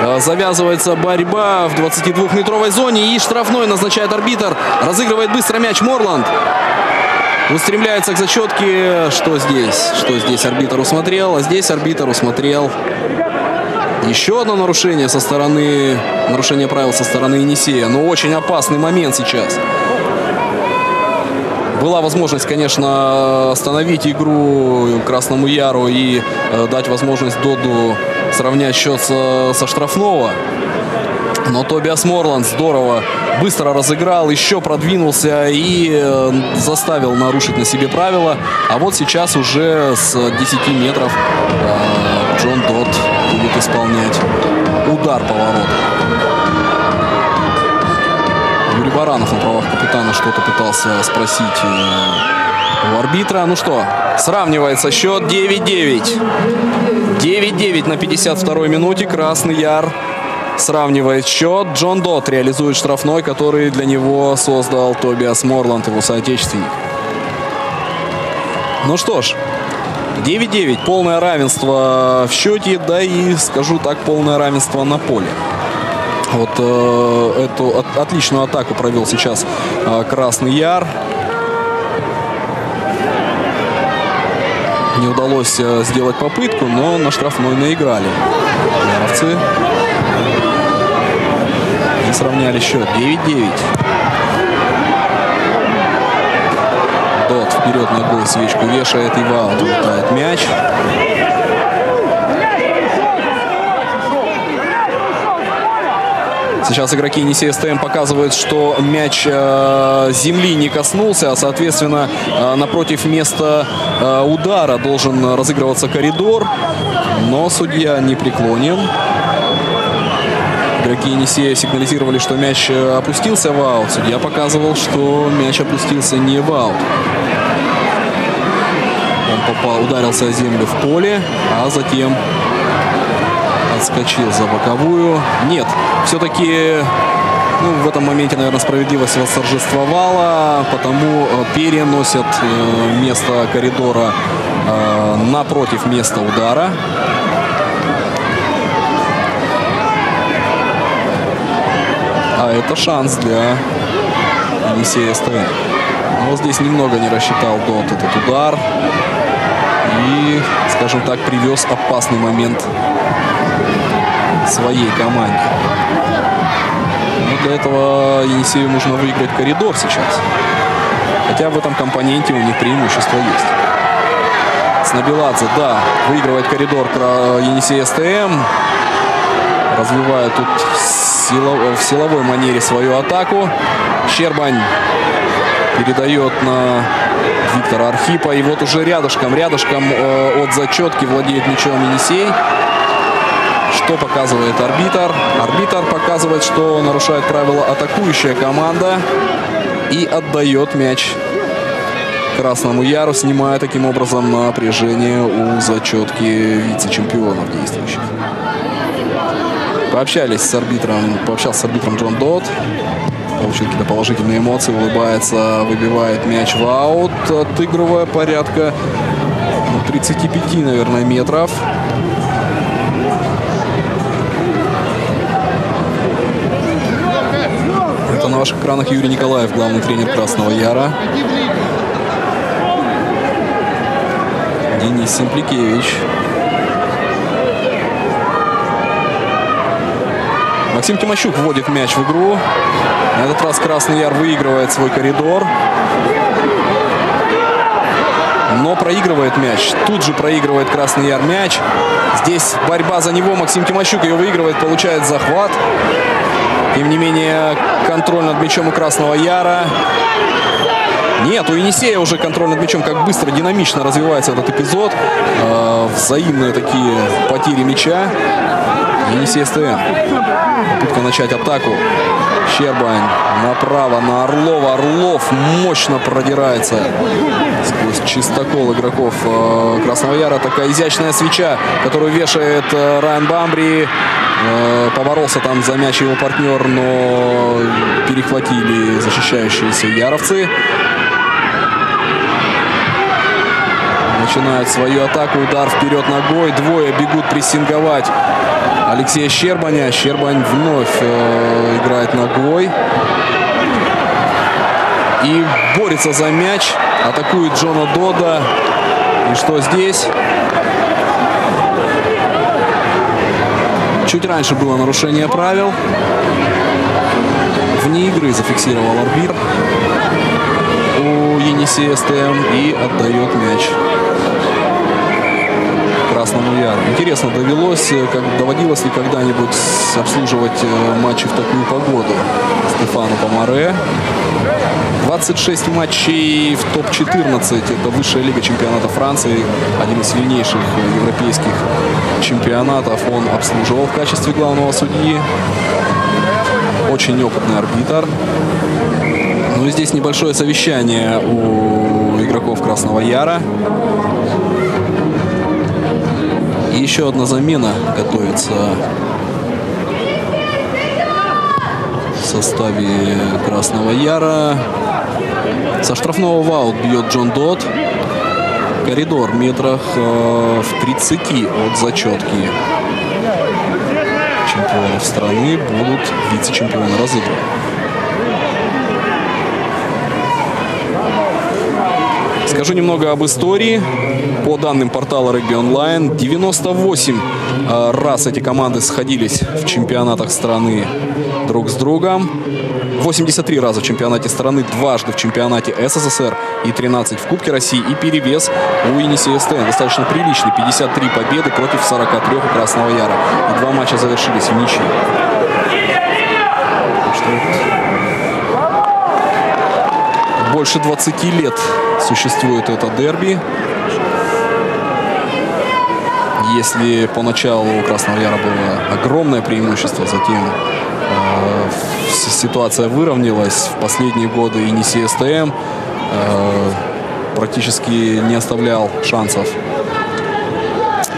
S1: Э, завязывается борьба в 22-метровой зоне. И штрафной назначает арбитр. Разыгрывает быстро мяч Морланд. Устремляется к зачетке. Что здесь? Что здесь арбитр усмотрел? А здесь арбитр усмотрел еще одно нарушение со стороны... Нарушение правил со стороны Енисея. Но очень опасный момент сейчас. Была возможность, конечно, остановить игру Красному Яру и э, дать возможность Доду сравнять счет со, со штрафного. Но Тобиас Морланд здорово быстро разыграл, еще продвинулся и э, заставил нарушить на себе правила. А вот сейчас уже с 10 метров э, Джон Дот будет исполнять удар по воротам. Юрий Баранов на правах капитана что-то пытался спросить у арбитра. Ну что, сравнивается счет 9-9. 9-9 на 52 минуте. Красный Яр сравнивает счет. Джон Дот реализует штрафной, который для него создал Тобиас Морланд, его соотечественник. Ну что ж, 9-9. Полное равенство в счете, да и, скажу так, полное равенство на поле. Вот э, эту от, отличную атаку провел сейчас э, Красный Яр. Не удалось э, сделать попытку, но на штрафной наиграли. Яровцы сравняли счет 9-9. Дот вперед ногой свечку вешает и в аут мяч. Сейчас игроки Енисея СТМ показывают, что мяч э, земли не коснулся, а, соответственно, э, напротив места э, удара должен разыгрываться коридор. Но судья не преклонен. Игроки Енисея сигнализировали, что мяч э, опустился в аут. Судья показывал, что мяч опустился не в аут. Он попал, ударился о землю в поле, а затем отскочил за боковую. Нет, все-таки ну, в этом моменте, наверное, справедливость восторжествовала, потому э, переносят э, место коридора напротив места удара. Это шанс для Енисея СТН. Но здесь немного не рассчитал Дот этот удар. И, скажем так, привез опасный момент своей команде. Но для этого Енисею нужно выиграть коридор сейчас. Хотя в этом компоненте у них преимущество есть. Снабеладзе, да, выигрывает коридор Енисей СТМ. Развивает тут в силовой манере свою атаку. Щербань передает на Виктора Архипа. И вот уже рядышком, рядышком э, от зачетки владеет мячом Енисей. Что показывает арбитр? Арбитр показывает, что нарушает правила атакующая команда и отдает мяч Красному Яру, снимая таким образом напряжение у зачетки вице-чемпионов действующих. Пообщались с арбитром, пообщался с арбитром Джон Дот. Получил какие-то положительные эмоции, улыбается, выбивает мяч в аут, отыгрывая порядка 35, наверное, метров. Это на ваших экранах Юрий Николаев, главный тренер Красного Яра. Денис Симпликевич. Максим Тимощук вводит мяч в игру. На этот раз Красный Яр выигрывает свой коридор. Но проигрывает мяч. Тут же проигрывает Красный Яр мяч. Здесь борьба за него. Максим Тимощук ее выигрывает, получает захват. Тем не менее, контроль над мячом у Красного Яра. Нет, у Енисея уже контроль над мячом, как быстро, динамично развивается этот эпизод. Э, взаимные такие потери мяча. Енисей СТМ. Попытка начать атаку. Щербань направо на Орлова. Орлов мощно продирается сквозь чистокол игроков э, Красного Яра. Такая изящная свеча, которую вешает э, Райан Бамбри. Э, поборолся там за мяч его партнер, но перехватили защищающиеся яровцы. Начинают свою атаку. Удар вперед ногой. Двое бегут прессинговать Алексея Щербаня. Щербань вновь э, играет ногой. И борется за мяч. Атакует Джона Дода. И что здесь? Чуть раньше было нарушение правил. Вне игры зафиксировал арбитр у Енисея СТМ и отдает мяч Красному Яру. Интересно, довелось, э, как доводилось ли когда-нибудь обслуживать э, матчи в такую погоду Стефану Помаре. 26 матчей в топ-14. Это высшая лига чемпионата Франции. Один из сильнейших европейских чемпионатов он обслуживал в качестве главного судьи. Очень опытный арбитр. Ну и здесь небольшое совещание у игроков Красного Яра. Еще одна замена готовится в составе Красного Яра. Со штрафного ваут бьет Джон Дот. Коридор метрах э, в 30 от зачетки чемпионов страны будут вице-чемпионы разыграны. Скажу немного об истории. По данным портала Регби Онлайн, 98 э, раз эти команды сходились в чемпионатах страны друг с другом. 83 раза в чемпионате страны, дважды в чемпионате СССР и 13 в Кубке России. И перевес у Енисея СТН достаточно приличный. 53 победы против 43 у Красного Яра. И два матча завершились в ничьи. Больше 20 лет существует это дерби. Если поначалу у Красного Яра было огромное преимущество, затем э, ситуация выровнялась. В последние годы Енисей СТМ э, практически не оставлял шансов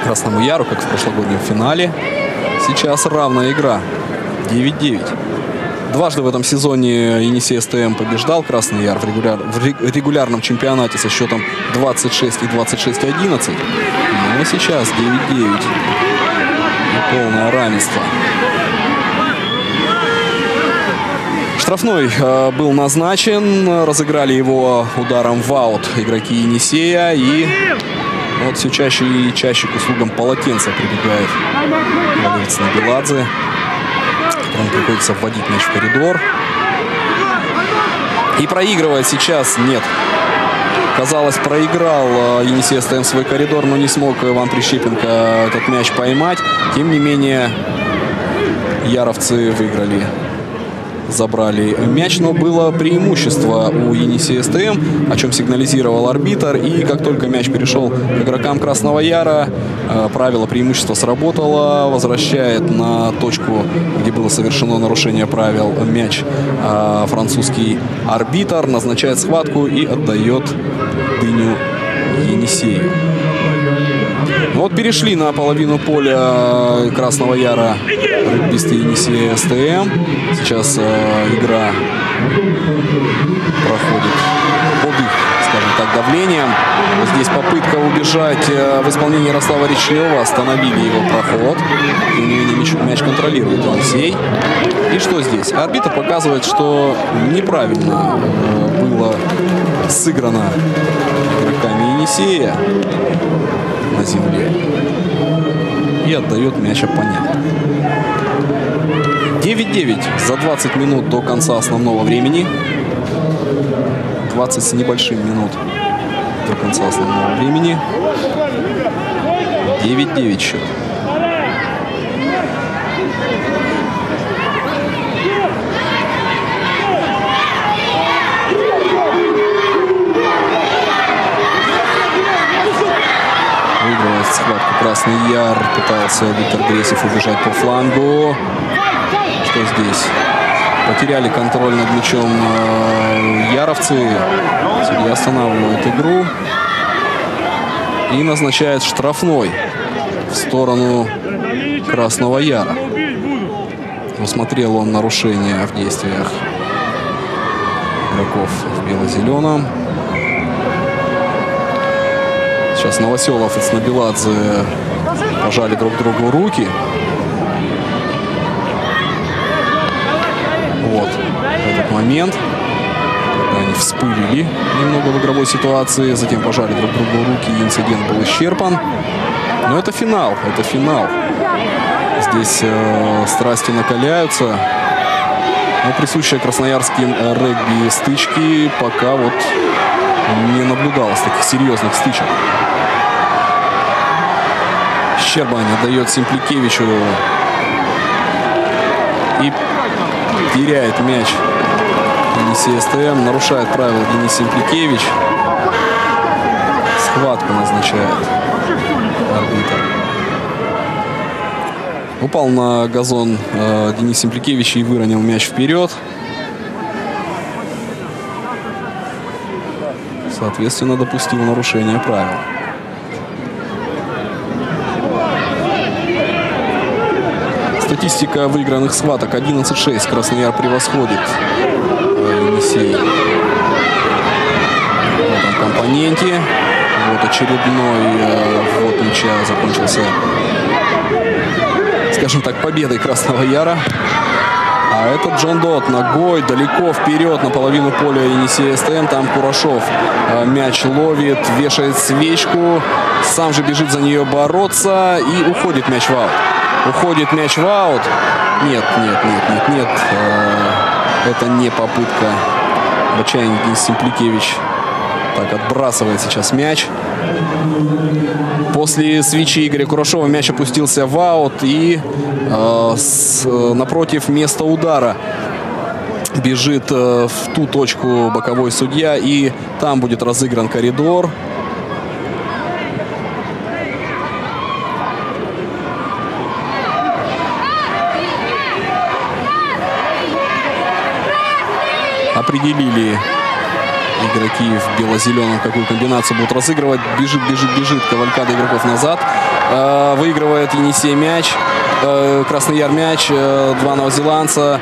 S1: Красному Яру, как в прошлогоднем финале. Сейчас равная игра. 9-9. Дважды в этом сезоне Енисей СТМ побеждал Красный Яр в, регуляр, в регулярном чемпионате со счетом 26 и 26-11. Но сейчас 9-9. И полное равенство. Штрафной э, был назначен. Разыграли его ударом в аут игроки Енисея. И вот все чаще и чаще к услугам полотенца прибегает Валерий Набеладзе которому приходится вводить мяч в коридор. И проигрывает сейчас нет. Казалось, проиграл э, Енисей СТМ свой коридор, но не смог Иван Прищепенко этот мяч поймать. Тем не менее, яровцы выиграли забрали мяч, но было преимущество у Енисея СТМ, о чем сигнализировал арбитр. И как только мяч перешел к игрокам Красного Яра, правило преимущества сработало, возвращает на точку, где было совершено нарушение правил мяч э, французский арбитр, назначает схватку и отдает дыню Енисею. Ну вот перешли на половину поля Красного Яра регбисты Енисея СТМ. Сейчас э, игра проходит под их, скажем так, давлением. Здесь попытка убежать э, в исполнении Ярослава Речлева. Остановили его проход. Менее, мяч, мяч контролирует Енисей. И что здесь? Арбитр показывает, что неправильно э, было сыграно игроками Енисея на земле и отдает мяч оппоненту. 9-9 за 20 минут до конца основного времени. 20 с небольшим минут до конца основного времени. 9-9 счет. Выигрывает схватку Красный Яр. Пытался Виктор Гресев убежать по флангу. Что здесь? Потеряли контроль над мячом э, Яровцы. Судья останавливает игру. И назначает штрафной в сторону Красного Яра. Усмотрел он нарушение в действиях игроков в бело-зеленом. Сейчас Новоселов и Снабеладзе пожали друг другу руки. Вот этот момент, они вспылили немного в игровой ситуации, затем пожали друг другу руки, и инцидент был исчерпан. Но это финал, это финал. Здесь э, страсти накаляются. Но присущие красноярским э, регби стычки пока вот не наблюдалось таких серьезных стычек. Щербань отдает Симпликевичу и теряет мяч Денис СТМ. Нарушает правила Денис Симпликевич. Схватку назначает арбитр. Упал на газон э, Денис Симпликевич и выронил мяч вперед. Соответственно, допустил нарушение правил. Статистика выигранных схваток 11-6. Краснояр превосходит э, Енисей в этом компоненте. Вот очередной э, ввод мяча закончился, скажем так, победой Красного Яра. А этот Джон Дот ногой далеко вперед на половину поля Енисея СТМ. Там Курашов э, мяч ловит, вешает свечку. Сам же бежит за нее бороться и уходит мяч в аут. Уходит мяч в аут. Нет, нет, нет, нет, нет. Э, это не попытка. В Денис Симпликевич так отбрасывает сейчас мяч. После свечи Игоря Курашова мяч опустился в аут. И э, с, напротив места удара бежит э, в ту точку боковой судья. И там будет разыгран коридор. Определили игроки в бело-зеленом какую комбинацию будут разыгрывать. Бежит, бежит, бежит. Кавалькада игроков назад. Э, выигрывает Енисей мяч. Э, Красный Яр мяч. Э, два новозеландца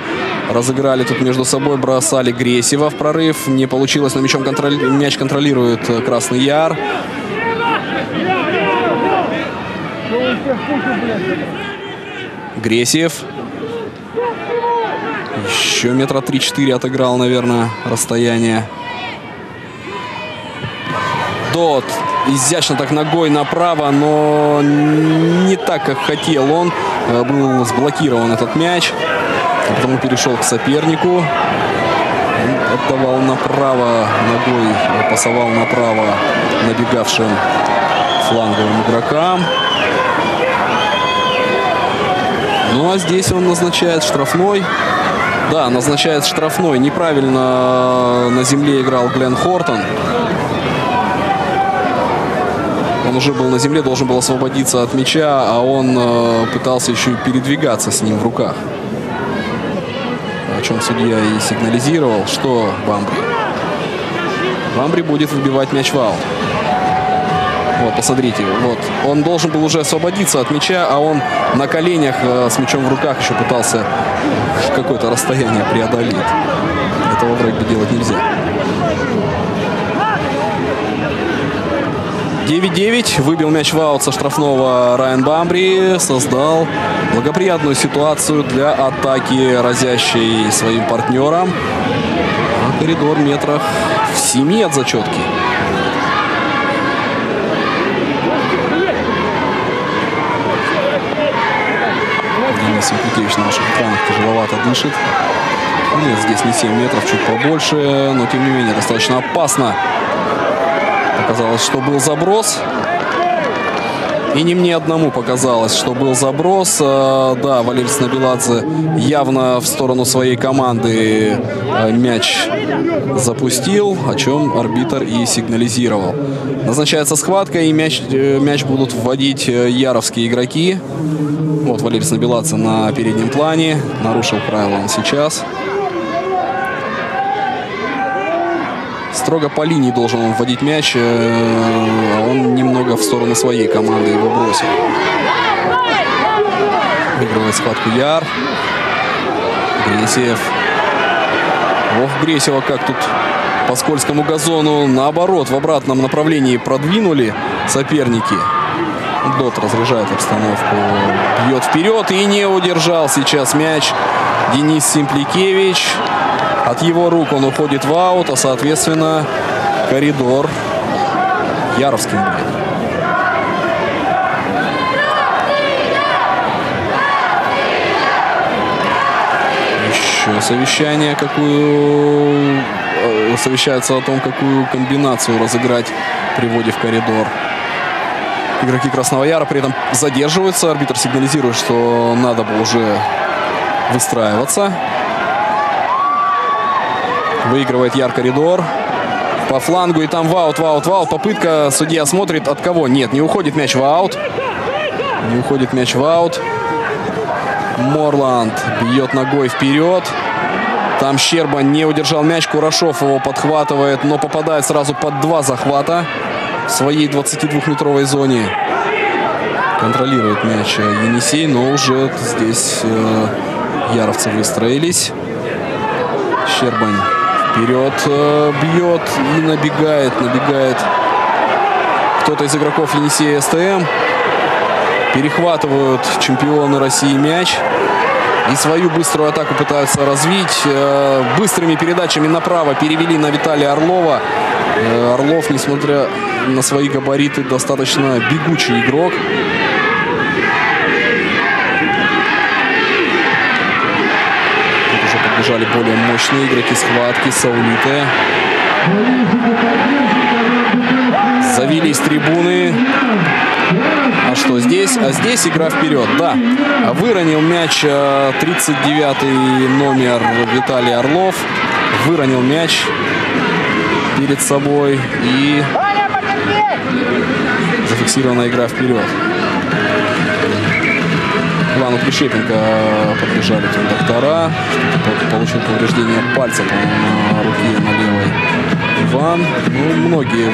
S1: разыграли тут между собой, бросали Гресева в прорыв. Не получилось, но мячом контроль... мяч контролирует Красный Яр. Гресев. Еще метра 3-4 отыграл, наверное, расстояние. Дот изящно так ногой направо, но не так, как хотел он. Э, был сблокирован этот мяч. А потом перешел к сопернику. Отдавал направо ногой, пасовал направо набегавшим фланговым игрокам. Ну а здесь он назначает штрафной. Да, назначает штрафной. Неправильно на земле играл Глен Хортон. Он уже был на земле, должен был освободиться от мяча, а он э, пытался еще и передвигаться с ним в руках. О чем судья и сигнализировал, что Бамбри. Бамбри будет выбивать мяч в. Вот, посмотрите, вот. Он должен был уже освободиться от мяча, а он на коленях э, с мячом в руках еще пытался какое-то расстояние преодолеть. Этого вроде бы делать нельзя. 9-9. Выбил мяч в аут со штрафного Райан Бамбри. Создал благоприятную ситуацию для атаки, разящей своим партнерам. А коридор метрах в 7 от зачетки. Денис Якутевич на наших тяжеловато дышит. Нет, здесь не 7 метров, чуть побольше, но тем не менее достаточно опасно. Показалось, что был заброс. И не мне одному показалось, что был заброс. А, да, Валерий Снабеладзе явно в сторону своей команды а, мяч запустил, о чем арбитр и сигнализировал. Назначается схватка, и мяч, э, мяч будут вводить э, яровские игроки. Вот Валерий Снабеладзе на переднем плане. Нарушил правила он сейчас. строго по линии должен он вводить мяч. Э, а он немного в сторону своей команды его бросил. Выигрывает схватку Яр. Гресев. Ох, Гресева как тут по скользкому газону наоборот в обратном направлении продвинули соперники. Дот разряжает обстановку, бьет вперед и не удержал сейчас мяч Денис Симпликевич. От его рук он уходит в аут, а соответственно коридор Яровским будет. Еще совещание, какую э, совещается о том, какую комбинацию разыграть при вводе в коридор. Игроки Красного Яра при этом задерживаются. Арбитр сигнализирует, что надо бы уже выстраиваться. Выигрывает Яр коридор. По флангу и там в аут, в аут, в аут. Попытка. Судья смотрит от кого. Нет, не уходит мяч в аут. Не уходит мяч в аут. Морланд бьет ногой вперед. Там Щерба не удержал мяч. Курашов его подхватывает, но попадает сразу под два захвата в своей 22-метровой зоне. Контролирует мяч Енисей, но уже здесь э, яровцы выстроились. Щербань Вперед э, бьет и набегает, набегает кто-то из игроков Енисея СТМ. Перехватывают чемпионы России мяч. И свою быструю атаку пытаются развить. Э, быстрыми передачами направо перевели на Виталия Орлова. Э, Орлов, несмотря на свои габариты, достаточно бегучий игрок. Бежали более мощные игроки схватки. Саулиты. Завелись трибуны. А что здесь? А здесь игра вперед, да. Выронил мяч 39-й э, номер Виталий Орлов. Выронил мяч перед собой. И зафиксирована игра вперед. Ивану Прищепенко подбежали тут доктора. Получил повреждение пальца, по-моему, на руке на левой. диван. Ну, многие,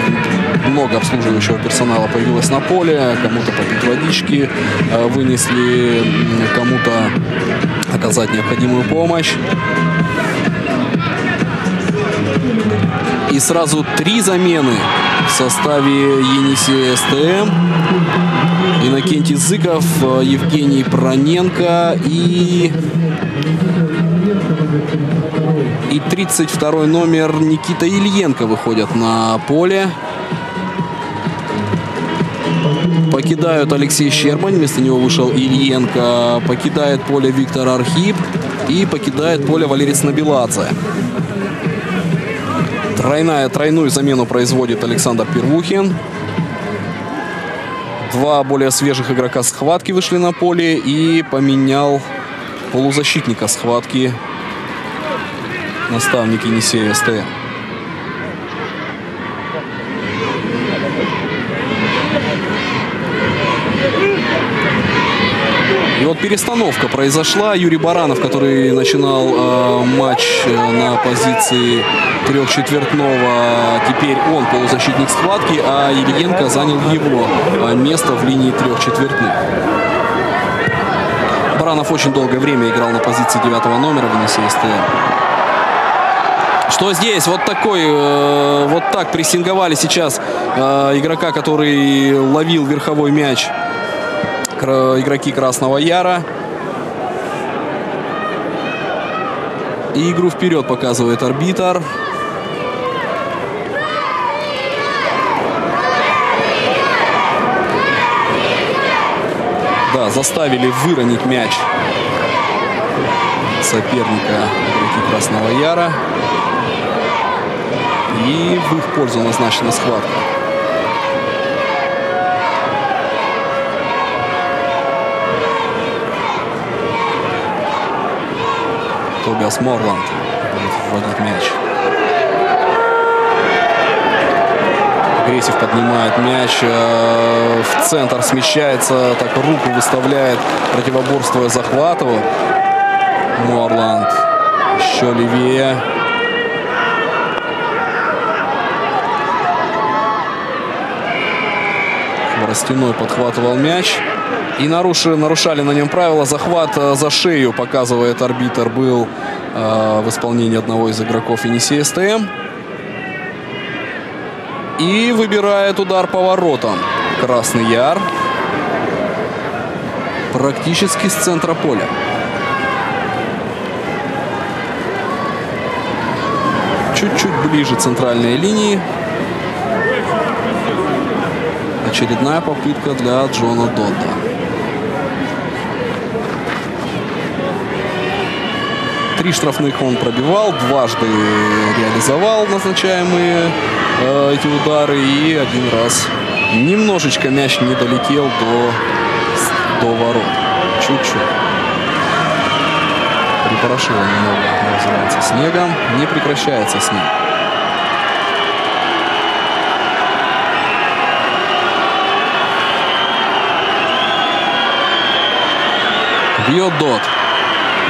S1: много обслуживающего персонала появилось на поле. Кому-то попить водички э, вынесли, кому-то оказать необходимую помощь. И сразу три замены в составе Енисея СТМ. Иннокентий Зыков, Евгений Проненко и... И 32 номер Никита Ильенко выходят на поле. Покидают Алексей Щербань, вместо него вышел Ильенко. Покидает поле Виктор Архип и покидает поле Валерий Снабеладзе. Тройная, тройную замену производит Александр Первухин. Два более свежих игрока схватки вышли на поле и поменял полузащитника схватки наставник Енисея СТМ. Перестановка произошла. Юрий Баранов, который начинал э, матч э, на позиции трехчетвертного, теперь он полузащитник схватки, а Ильенко занял его э, место в линии трехчетвертных. Баранов очень долгое время играл на позиции девятого номера в Енисей СТМ. Что здесь? Вот такой, э, вот так прессинговали сейчас э, игрока, который ловил верховой мяч игроки Красного Яра. И игру вперед показывает арбитр. Да, заставили выронить мяч соперника игроки Красного Яра. И в их пользу назначена схватка. Тобиас Морланд будет вводить мяч. Гресев поднимает мяч, э, в центр смещается, так руку выставляет, противоборствуя Захватову. Морланд еще левее. Хворостяной подхватывал мяч. И нарушили, нарушали на нем правила. Захват э, за шею, показывает арбитр, был э, в исполнении одного из игроков Енисея СТМ. И выбирает удар поворотом. Красный Яр. Практически с центра поля. Чуть-чуть ближе центральной линии. Очередная попытка для Джона Додда. Три штрафных он пробивал, дважды реализовал назначаемые э, эти удары и один раз немножечко мяч не долетел до, до ворот. Чуть-чуть. Припорошило немного, называется, снегом. Не прекращается снег. Бьет Дот.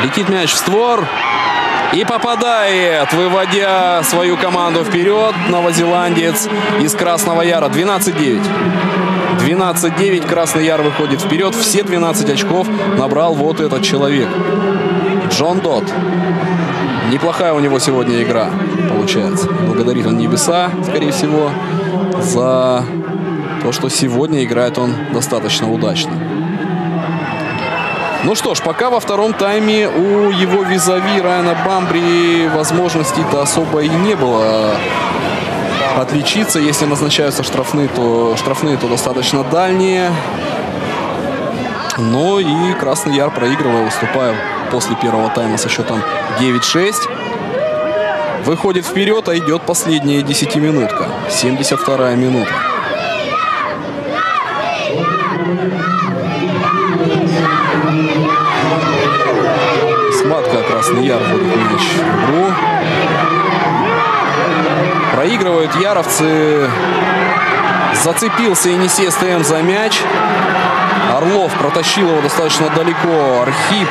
S1: Летит мяч в створ. И попадает, выводя свою команду вперед, новозеландец из Красного Яра. 12-9. 12-9. Красный Яр выходит вперед. Все 12 очков набрал вот этот человек. Джон Дот. Неплохая у него сегодня игра получается. Благодарит он небеса, скорее всего, за то, что сегодня играет он достаточно удачно. Ну что ж, пока во втором тайме у его визави Райана Бамбри возможностей-то особо и не было отличиться. Если назначаются штрафные, то штрафные, то достаточно дальние. Но и Красный Яр, проигрывая, выступая после первого тайма со счетом 9-6. Выходит вперед, а идет последняя десятиминутка. 72-я минута. Схватка Красный Яр вводит мяч в игру. Проигрывают яровцы. Зацепился Енисей СТМ за мяч. Орлов протащил его достаточно далеко. Архип.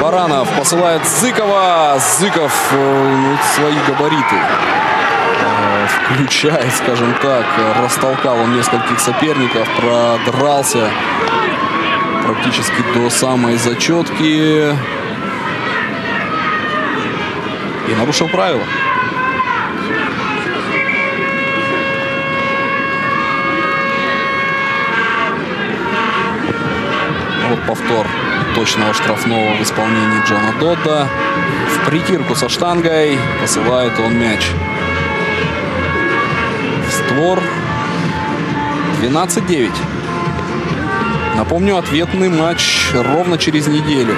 S1: Баранов посылает Зыкова. Зыков э, ну, свои габариты э, включает, скажем так. Растолкал он нескольких соперников, продрался практически до самой зачетки. И нарушил правила. Повтор точного штрафного в исполнении Джона Додда. В притирку со штангой посылает он мяч. В створ 12-9. Напомню, ответный матч ровно через неделю.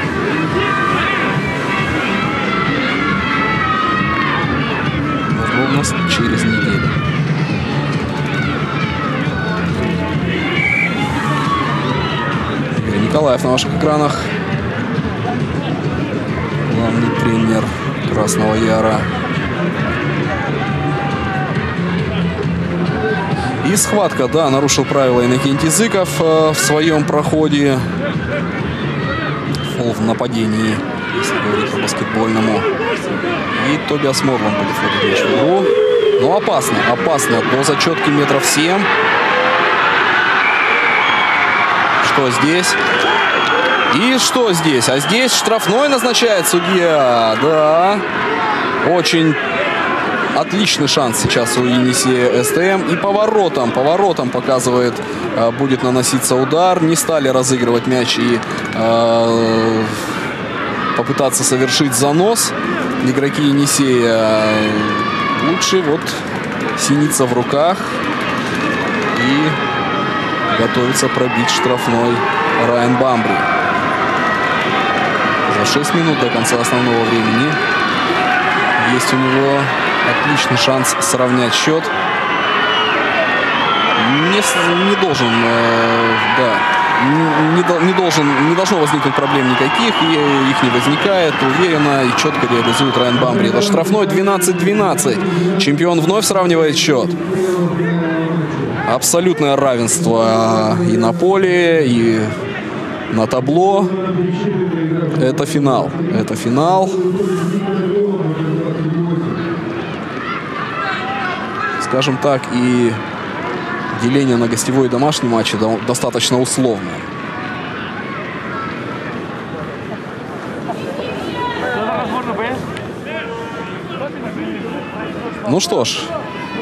S1: Ровно через неделю. Николаев на ваших экранах. Главный тренер Красного Яра. И схватка, да, нарушил правила Иннокентий Зыков э, в своем проходе. Фол в нападении, если говорить по баскетбольному. И Тобиас Морланд будет вводить мяч в игру. Но опасно, опасно. До зачетки метров 7. Что здесь? И что здесь? А здесь штрафной назначает судья. Да. Очень отличный шанс сейчас у Енисея СТМ. И поворотом, поворотом показывает, э, будет наноситься удар. Не стали разыгрывать мяч и э, попытаться совершить занос. Игроки Енисея лучше вот синица в руках. Готовится пробить штрафной Райан Бамбри. За 6 минут до конца основного времени есть у него отличный шанс сравнять счет. Не, не должен, э, да, не, не, должен, не должно возникнуть проблем никаких, и их не возникает. Уверенно и четко реализует Райан Бамбри. Это штрафной 12-12. Чемпион вновь сравнивает счет. Абсолютное равенство и на поле, и на табло. Это финал. Это финал. Скажем так, и деление на гостевой и домашний матчи достаточно условное. Ну что ж,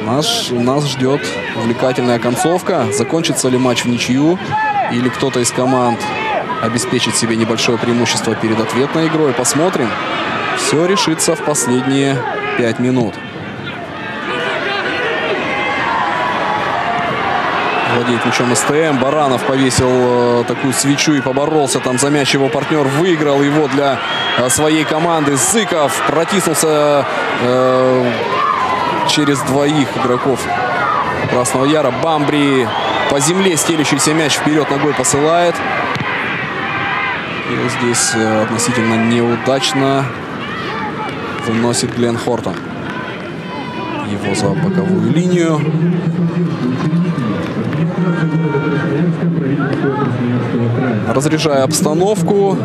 S1: нас, нас ждет увлекательная концовка. Закончится ли матч в ничью или кто-то из команд обеспечит себе небольшое преимущество перед ответной игрой. Посмотрим. Все решится в последние пять минут. Владеет мячом СТМ. Баранов повесил э, такую свечу и поборолся там за мяч. Его партнер выиграл его для э, своей команды. Зыков протиснулся э, через двоих игроков Красного Яра. Бамбри по земле стелющийся мяч вперед ногой посылает. И здесь э, относительно неудачно выносит Глен Хортон. Его за боковую линию. Разряжая обстановку,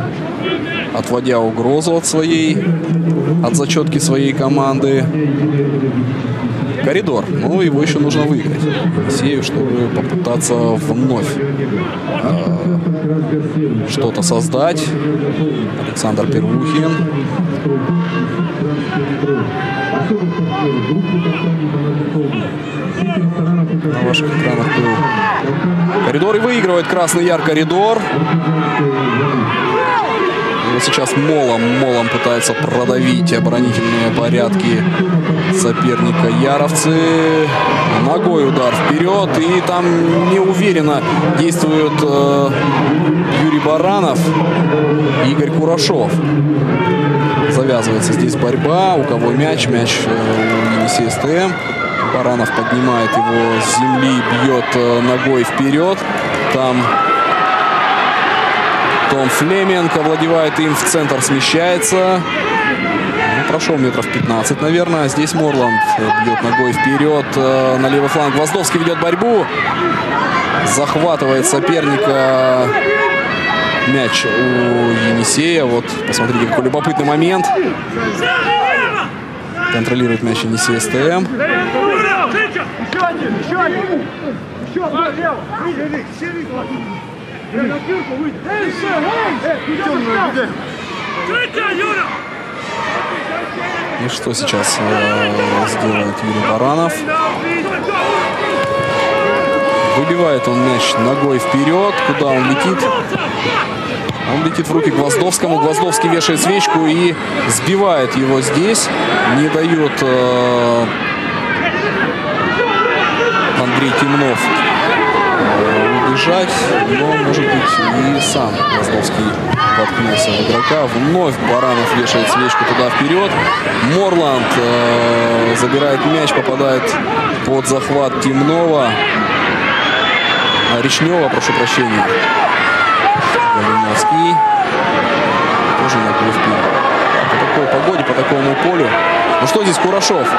S1: отводя угрозу от своей, от зачетки своей команды. Коридор. Ну, его еще нужно выиграть. Сею, чтобы попытаться вновь э, что-то создать. Александр Первухин. На ваших экранах был коридор и выигрывает Красный Яр коридор. И сейчас молом, молом пытается продавить оборонительные порядки соперника Яровцы. Ногой удар вперед. И там неуверенно действуют э, Юрий Баранов Игорь Курашов. Завязывается здесь борьба. У кого мяч? Мяч э, у Енисея СТМ. Баранов поднимает его с земли, бьет э, ногой вперед. Там том Флеминг овладевает им в центр, смещается. Ну, прошел метров 15, наверное. Здесь Морланд бьет ногой вперед э, на левый фланг. Воздовский ведет борьбу. Захватывает соперника мяч у Енисея. Вот, посмотрите, какой любопытный момент. Контролирует мяч Енисей СТМ. И что сейчас э, сделает Юрий Баранов? Выбивает он мяч ногой вперед. Куда он летит? Он летит в руки Гвоздовскому. Гвоздовский вешает свечку и сбивает его здесь. Не дает э, Андрей Темнов убежать. Но, может быть, и сам Гвоздовский воткнулся в игрока. Вновь Баранов вешает свечку туда вперед. Морланд э, забирает мяч, попадает под захват Темнова. А, Речнева, прошу прощения. Галиновский. Тоже ногой вперед. По такой погоде, по такому полю. Ну что здесь Курашов?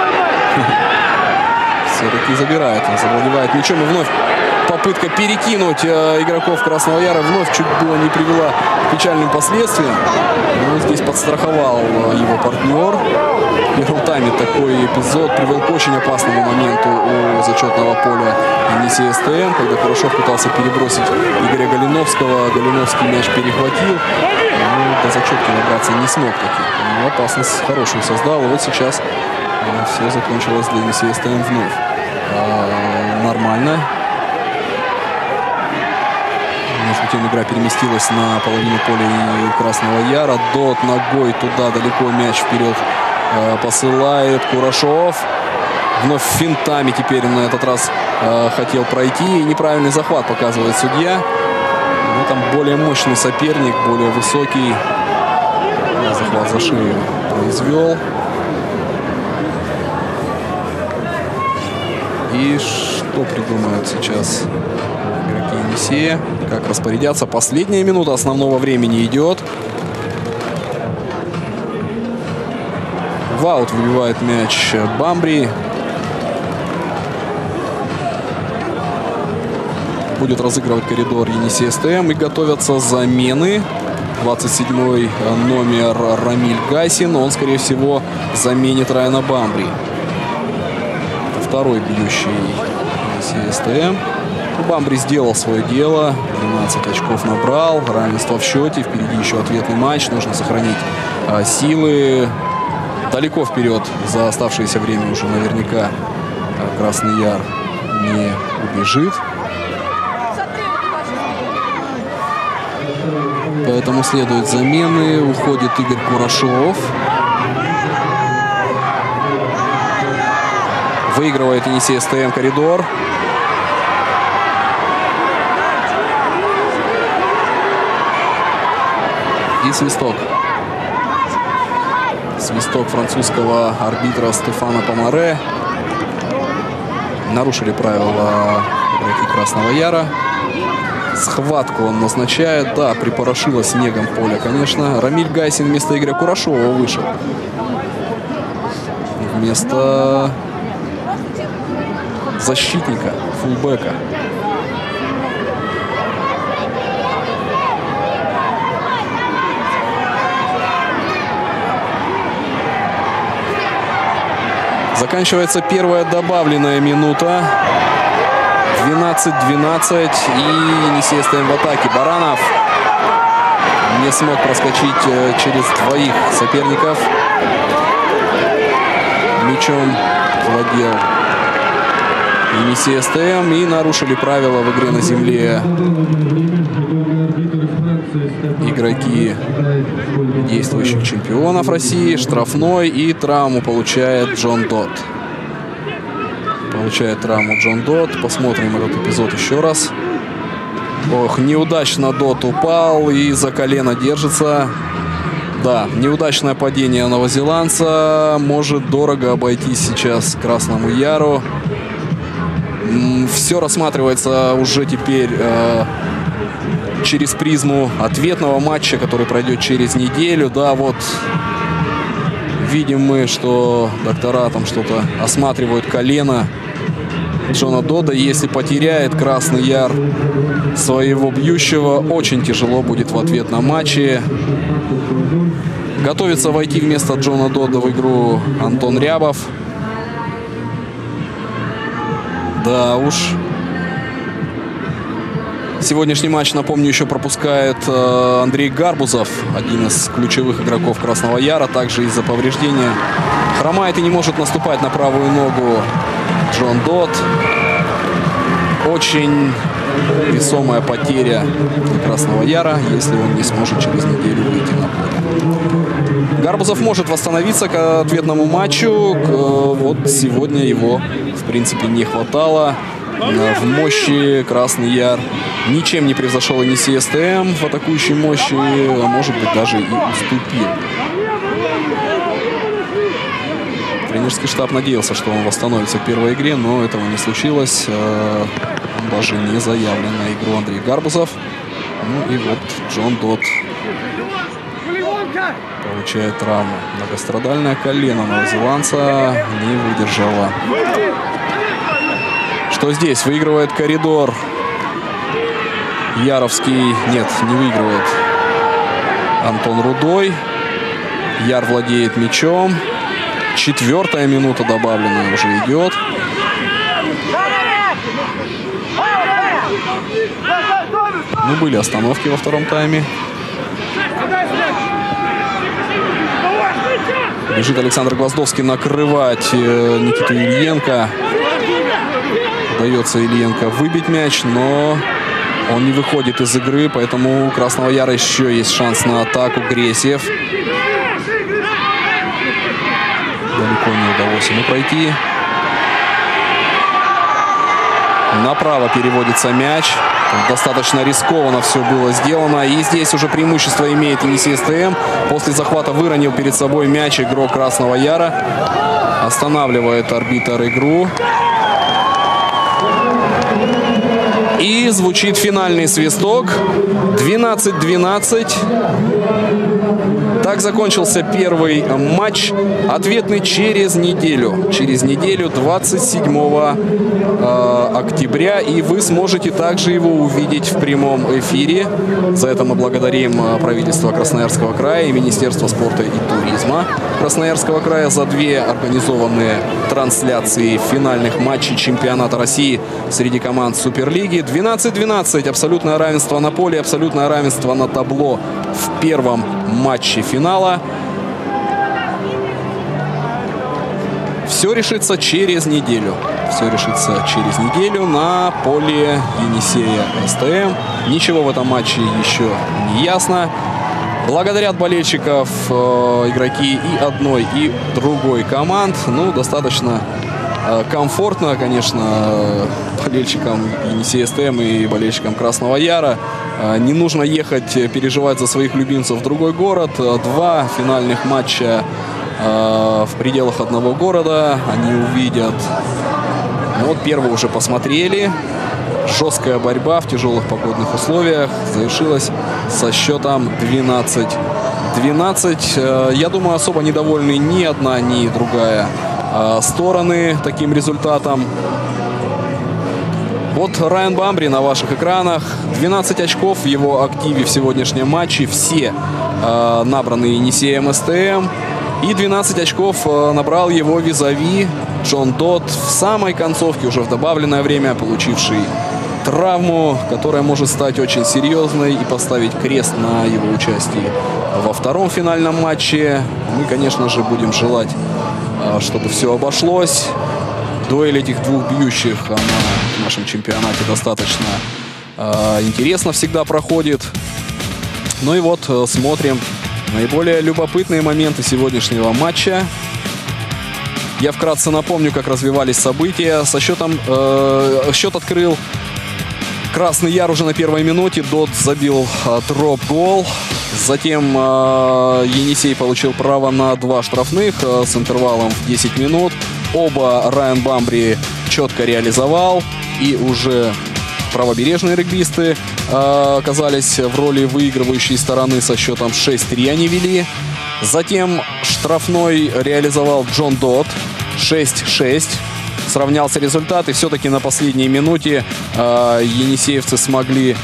S1: Все-таки забирает. Он завладевает мячом и вновь попытка перекинуть э, игроков Красного Яра вновь чуть было не привела к печальным последствиям. Но здесь подстраховал э, его партнер. В первом тайме такой эпизод привел к очень опасному моменту у зачетного поля Енисея СТМ, когда Хорошов пытался перебросить Игоря Галиновского. Галиновский мяч перехватил. Но до зачетки набраться не смог таки. Но опасность хорошую создал. Вот сейчас э, все закончилось для Енисея СТМ вновь. А, нормально. Тем игра переместилась на половину поля и Красного Яра. Дот ногой туда далеко мяч вперед э, посылает Курашов. Вновь финтами теперь на этот раз э, хотел пройти. И неправильный захват показывает судья. Но там более мощный соперник, более высокий. Захват за шею произвел. И что придумают сейчас Енисея? Как распорядятся? Последняя минута основного времени идет. Ваут выбивает мяч Бамбри. Будет разыгрывать коридор Енисей СТМ. И готовятся замены. 27 номер Рамиль Гасин. Он, скорее всего, заменит Райана Бамбри второй бьющий СТМ. Бамбри сделал свое дело. 12 очков набрал. Равенство в счете. Впереди еще ответный матч. Нужно сохранить а, силы. Далеко вперед за оставшееся время уже наверняка а, Красный Яр не убежит. Поэтому следуют замены. Уходит Игорь Курашов. Выигрывает Енисей СТМ коридор. И свисток. Свисток французского арбитра Стефана Помаре. Нарушили правила игроки Красного Яра. Схватку он назначает. Да, припорошило снегом поле, конечно. Рамиль Гайсин вместо Игоря Курашова вышел. Вместо защитника, фулбека. Заканчивается первая добавленная минута. 12-12. И Енисей стоим в атаке. Баранов не смог проскочить э, через двоих соперников. Мячом владел Енисей СТМ и нарушили правила в игре на земле игроки действующих чемпионов России. Штрафной и травму получает Джон Дот. Получает травму Джон Дот. Посмотрим этот эпизод еще раз. Ох, неудачно Дот упал и за колено держится. Да, неудачное падение новозеландца может дорого обойтись сейчас Красному Яру все рассматривается уже теперь э, через призму ответного матча, который пройдет через неделю. Да, вот видим мы, что доктора там что-то осматривают колено Джона Дода. Если потеряет Красный Яр своего бьющего, очень тяжело будет в ответном матче. Готовится войти вместо Джона Додда в игру Антон Рябов. Да уж. Сегодняшний матч, напомню, еще пропускает э, Андрей Гарбузов, один из ключевых игроков Красного Яра. Также из-за повреждения хромает и не может наступать на правую ногу Джон Дот. Очень весомая потеря Красного Яра, если он не сможет через неделю выйти на поле. Гарбузов может восстановиться к ответному матчу. Вот сегодня его, принципе, не хватало. В мощи Красный Яр ничем не превзошел Аниси СТМ в атакующей мощи, а может быть даже и уступил. Тренерский штаб надеялся, что он восстановится в первой игре, но этого не случилось. Э, даже не заявлен на игру Андрей Гарбузов. Ну и вот Джон Дот получает травму. Многострадальное колено новозеландца не выдержало. Что здесь? Выигрывает коридор. Яровский, нет, не выигрывает. Антон Рудой. Яр владеет мячом. Четвертая минута добавленная уже идет. Ну, были остановки во втором тайме. Бежит Александр Гвоздовский накрывать э, Никиту Ильенко. Удается Ильенко выбить мяч, но он не выходит из игры, поэтому у Красного Яра еще есть шанс на атаку. Гресев. Далеко не удалось ему пройти. Направо переводится мяч. Достаточно рискованно все было сделано. И здесь уже преимущество имеет Енисей СТМ. После захвата выронил перед собой мяч игрок Красного Яра. Останавливает арбитр игру. И звучит финальный свисток. 12-12. Так закончился первый матч. Ответный через неделю. Через неделю, 27 э, октября. И вы сможете также его увидеть в прямом эфире. За это мы благодарим э, правительство Красноярского края и Министерство спорта и туризма Красноярского края за две организованные трансляции финальных матчей чемпионата России среди команд Суперлиги. 12-12. Абсолютное равенство на поле, абсолютное равенство на табло в первом матче финала. Все решится через неделю. Все решится через неделю на поле Енисея СТМ. Ничего в этом матче еще не ясно. Благодарят болельщиков э, игроки и одной, и другой команд. Ну, достаточно э, комфортно, конечно, болельщикам Енисея СТМ и болельщикам Красного Яра. Э, не нужно ехать переживать за своих любимцев в другой город. Два финальных матча э, в пределах одного города. Они увидят... Ну, вот первый уже посмотрели. Жесткая борьба в тяжелых погодных условиях завершилась со счетом 12 12. Э, я думаю, особо недовольны ни одна, ни другая стороны таким результатом. Вот Райан Бамбри на ваших экранах. 12 очков в его активе в сегодняшнем матче. Все э, набранные Енисеем СТМ. И 12 очков э, набрал его визави Джон Дот в самой концовке, уже в добавленное время, получивший травму, которая может стать очень серьезной и поставить крест на его участии во втором финальном матче. Мы, конечно же, будем желать, э, чтобы все обошлось. Дуэль этих двух бьющих, она нашем чемпионате достаточно э, интересно всегда проходит. Ну и вот э, смотрим наиболее любопытные моменты сегодняшнего матча. Я вкратце напомню, как развивались события. Со счетом э, счет открыл Красный Яр уже на первой минуте. Дот забил э, дроп-гол. Затем э, Енисей получил право на два штрафных э, с интервалом в 10 минут. Оба Райан Бамбри четко реализовал. И уже правобережные регбисты э, оказались в роли выигрывающей стороны со счетом 6-3 они вели. Затем штрафной реализовал Джон Дот 6-6. Сравнялся результат, и все-таки на последней минуте э, енисеевцы смогли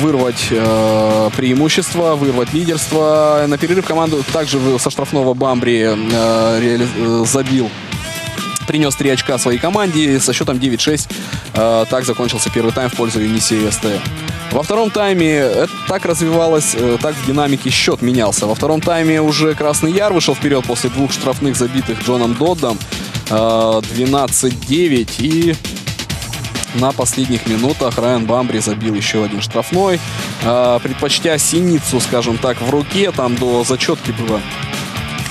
S1: вырвать э, преимущество, вырвать лидерство. На перерыв команду также со штрафного Бамбри э, э, забил принес 3 очка своей команде со счетом 9-6. Э, так закончился первый тайм в пользу Енисея СТ. Во втором тайме это так развивалось, э, так в динамике счет менялся. Во втором тайме уже Красный Яр вышел вперед после двух штрафных забитых Джоном Доддом. Э, 12-9 и на последних минутах Райан Бамбри забил еще один штрафной. Э, предпочтя синицу, скажем так, в руке, там до зачетки было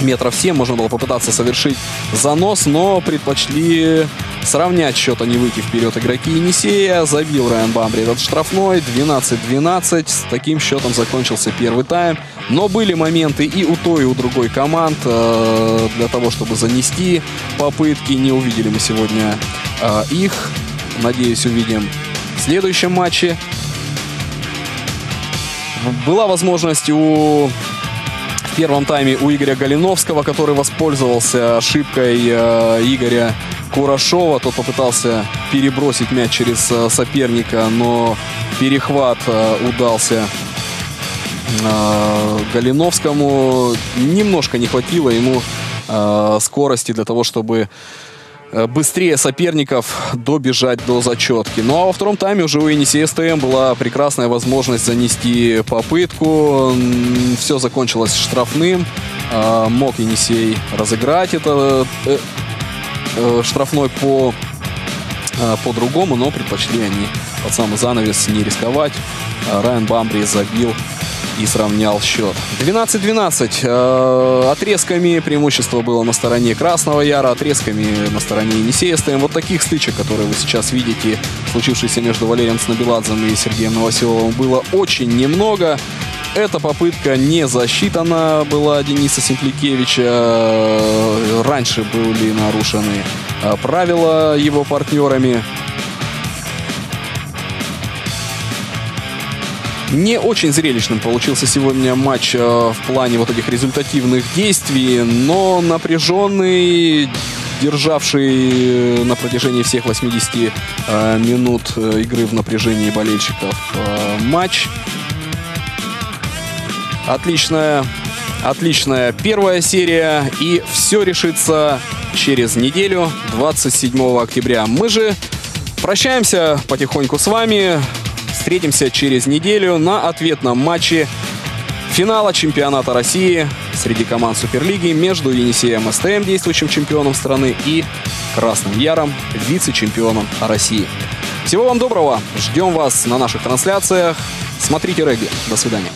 S1: метров 7, можно было попытаться совершить занос, но предпочли сравнять счет, а не выйти вперед игроки Енисея. Забил Райан Бамбри этот штрафной, 12-12. С таким счетом закончился первый тайм. Но были моменты и у той, и у другой команд э, для того, чтобы занести попытки. Не увидели мы сегодня э, их. Надеюсь, увидим в следующем матче. Была возможность у в первом тайме у Игоря Галиновского, который воспользовался ошибкой э, Игоря Курашова. Тот попытался перебросить мяч через э, соперника, но перехват э, удался Галиновскому. Немножко не хватило ему скорости для того, чтобы быстрее соперников добежать до зачетки. Ну а во втором тайме уже у Енисея СТМ была прекрасная возможность занести попытку. Все закончилось штрафным. А, Мог Енисей разыграть это э, э, штрафной по э, по-другому, но предпочли они под самый занавес не рисковать. А Райан Бамбри забил и сравнял счет. 12-12. Э, Отрезками преимущество было на стороне Красного Яра, отрезками на стороне Енисея СТМ. Вот таких стычек, которые вы сейчас видите, случившиеся между Валерием Снабеладзем и Сергеем Новоселовым, было очень немного. Эта попытка не засчитана была Дениса Симпликевича. Э, Раньше были нарушены э, правила его партнерами. Не очень зрелищным получился сегодня матч э, в плане вот этих результативных действий, но напряженный, державший на протяжении всех 80 э, минут э, игры в напряжении болельщиков э, матч. Отличная, отличная первая серия, и все решится через неделю, 27 октября. Мы же прощаемся потихоньку с вами. Встретимся через неделю на ответном матче финала чемпионата России среди команд Суперлиги между Енисеем СТМ, действующим чемпионом страны, и Красным Яром, вице-чемпионом России. Всего вам доброго. Ждем вас на наших трансляциях. Смотрите регби. До свидания.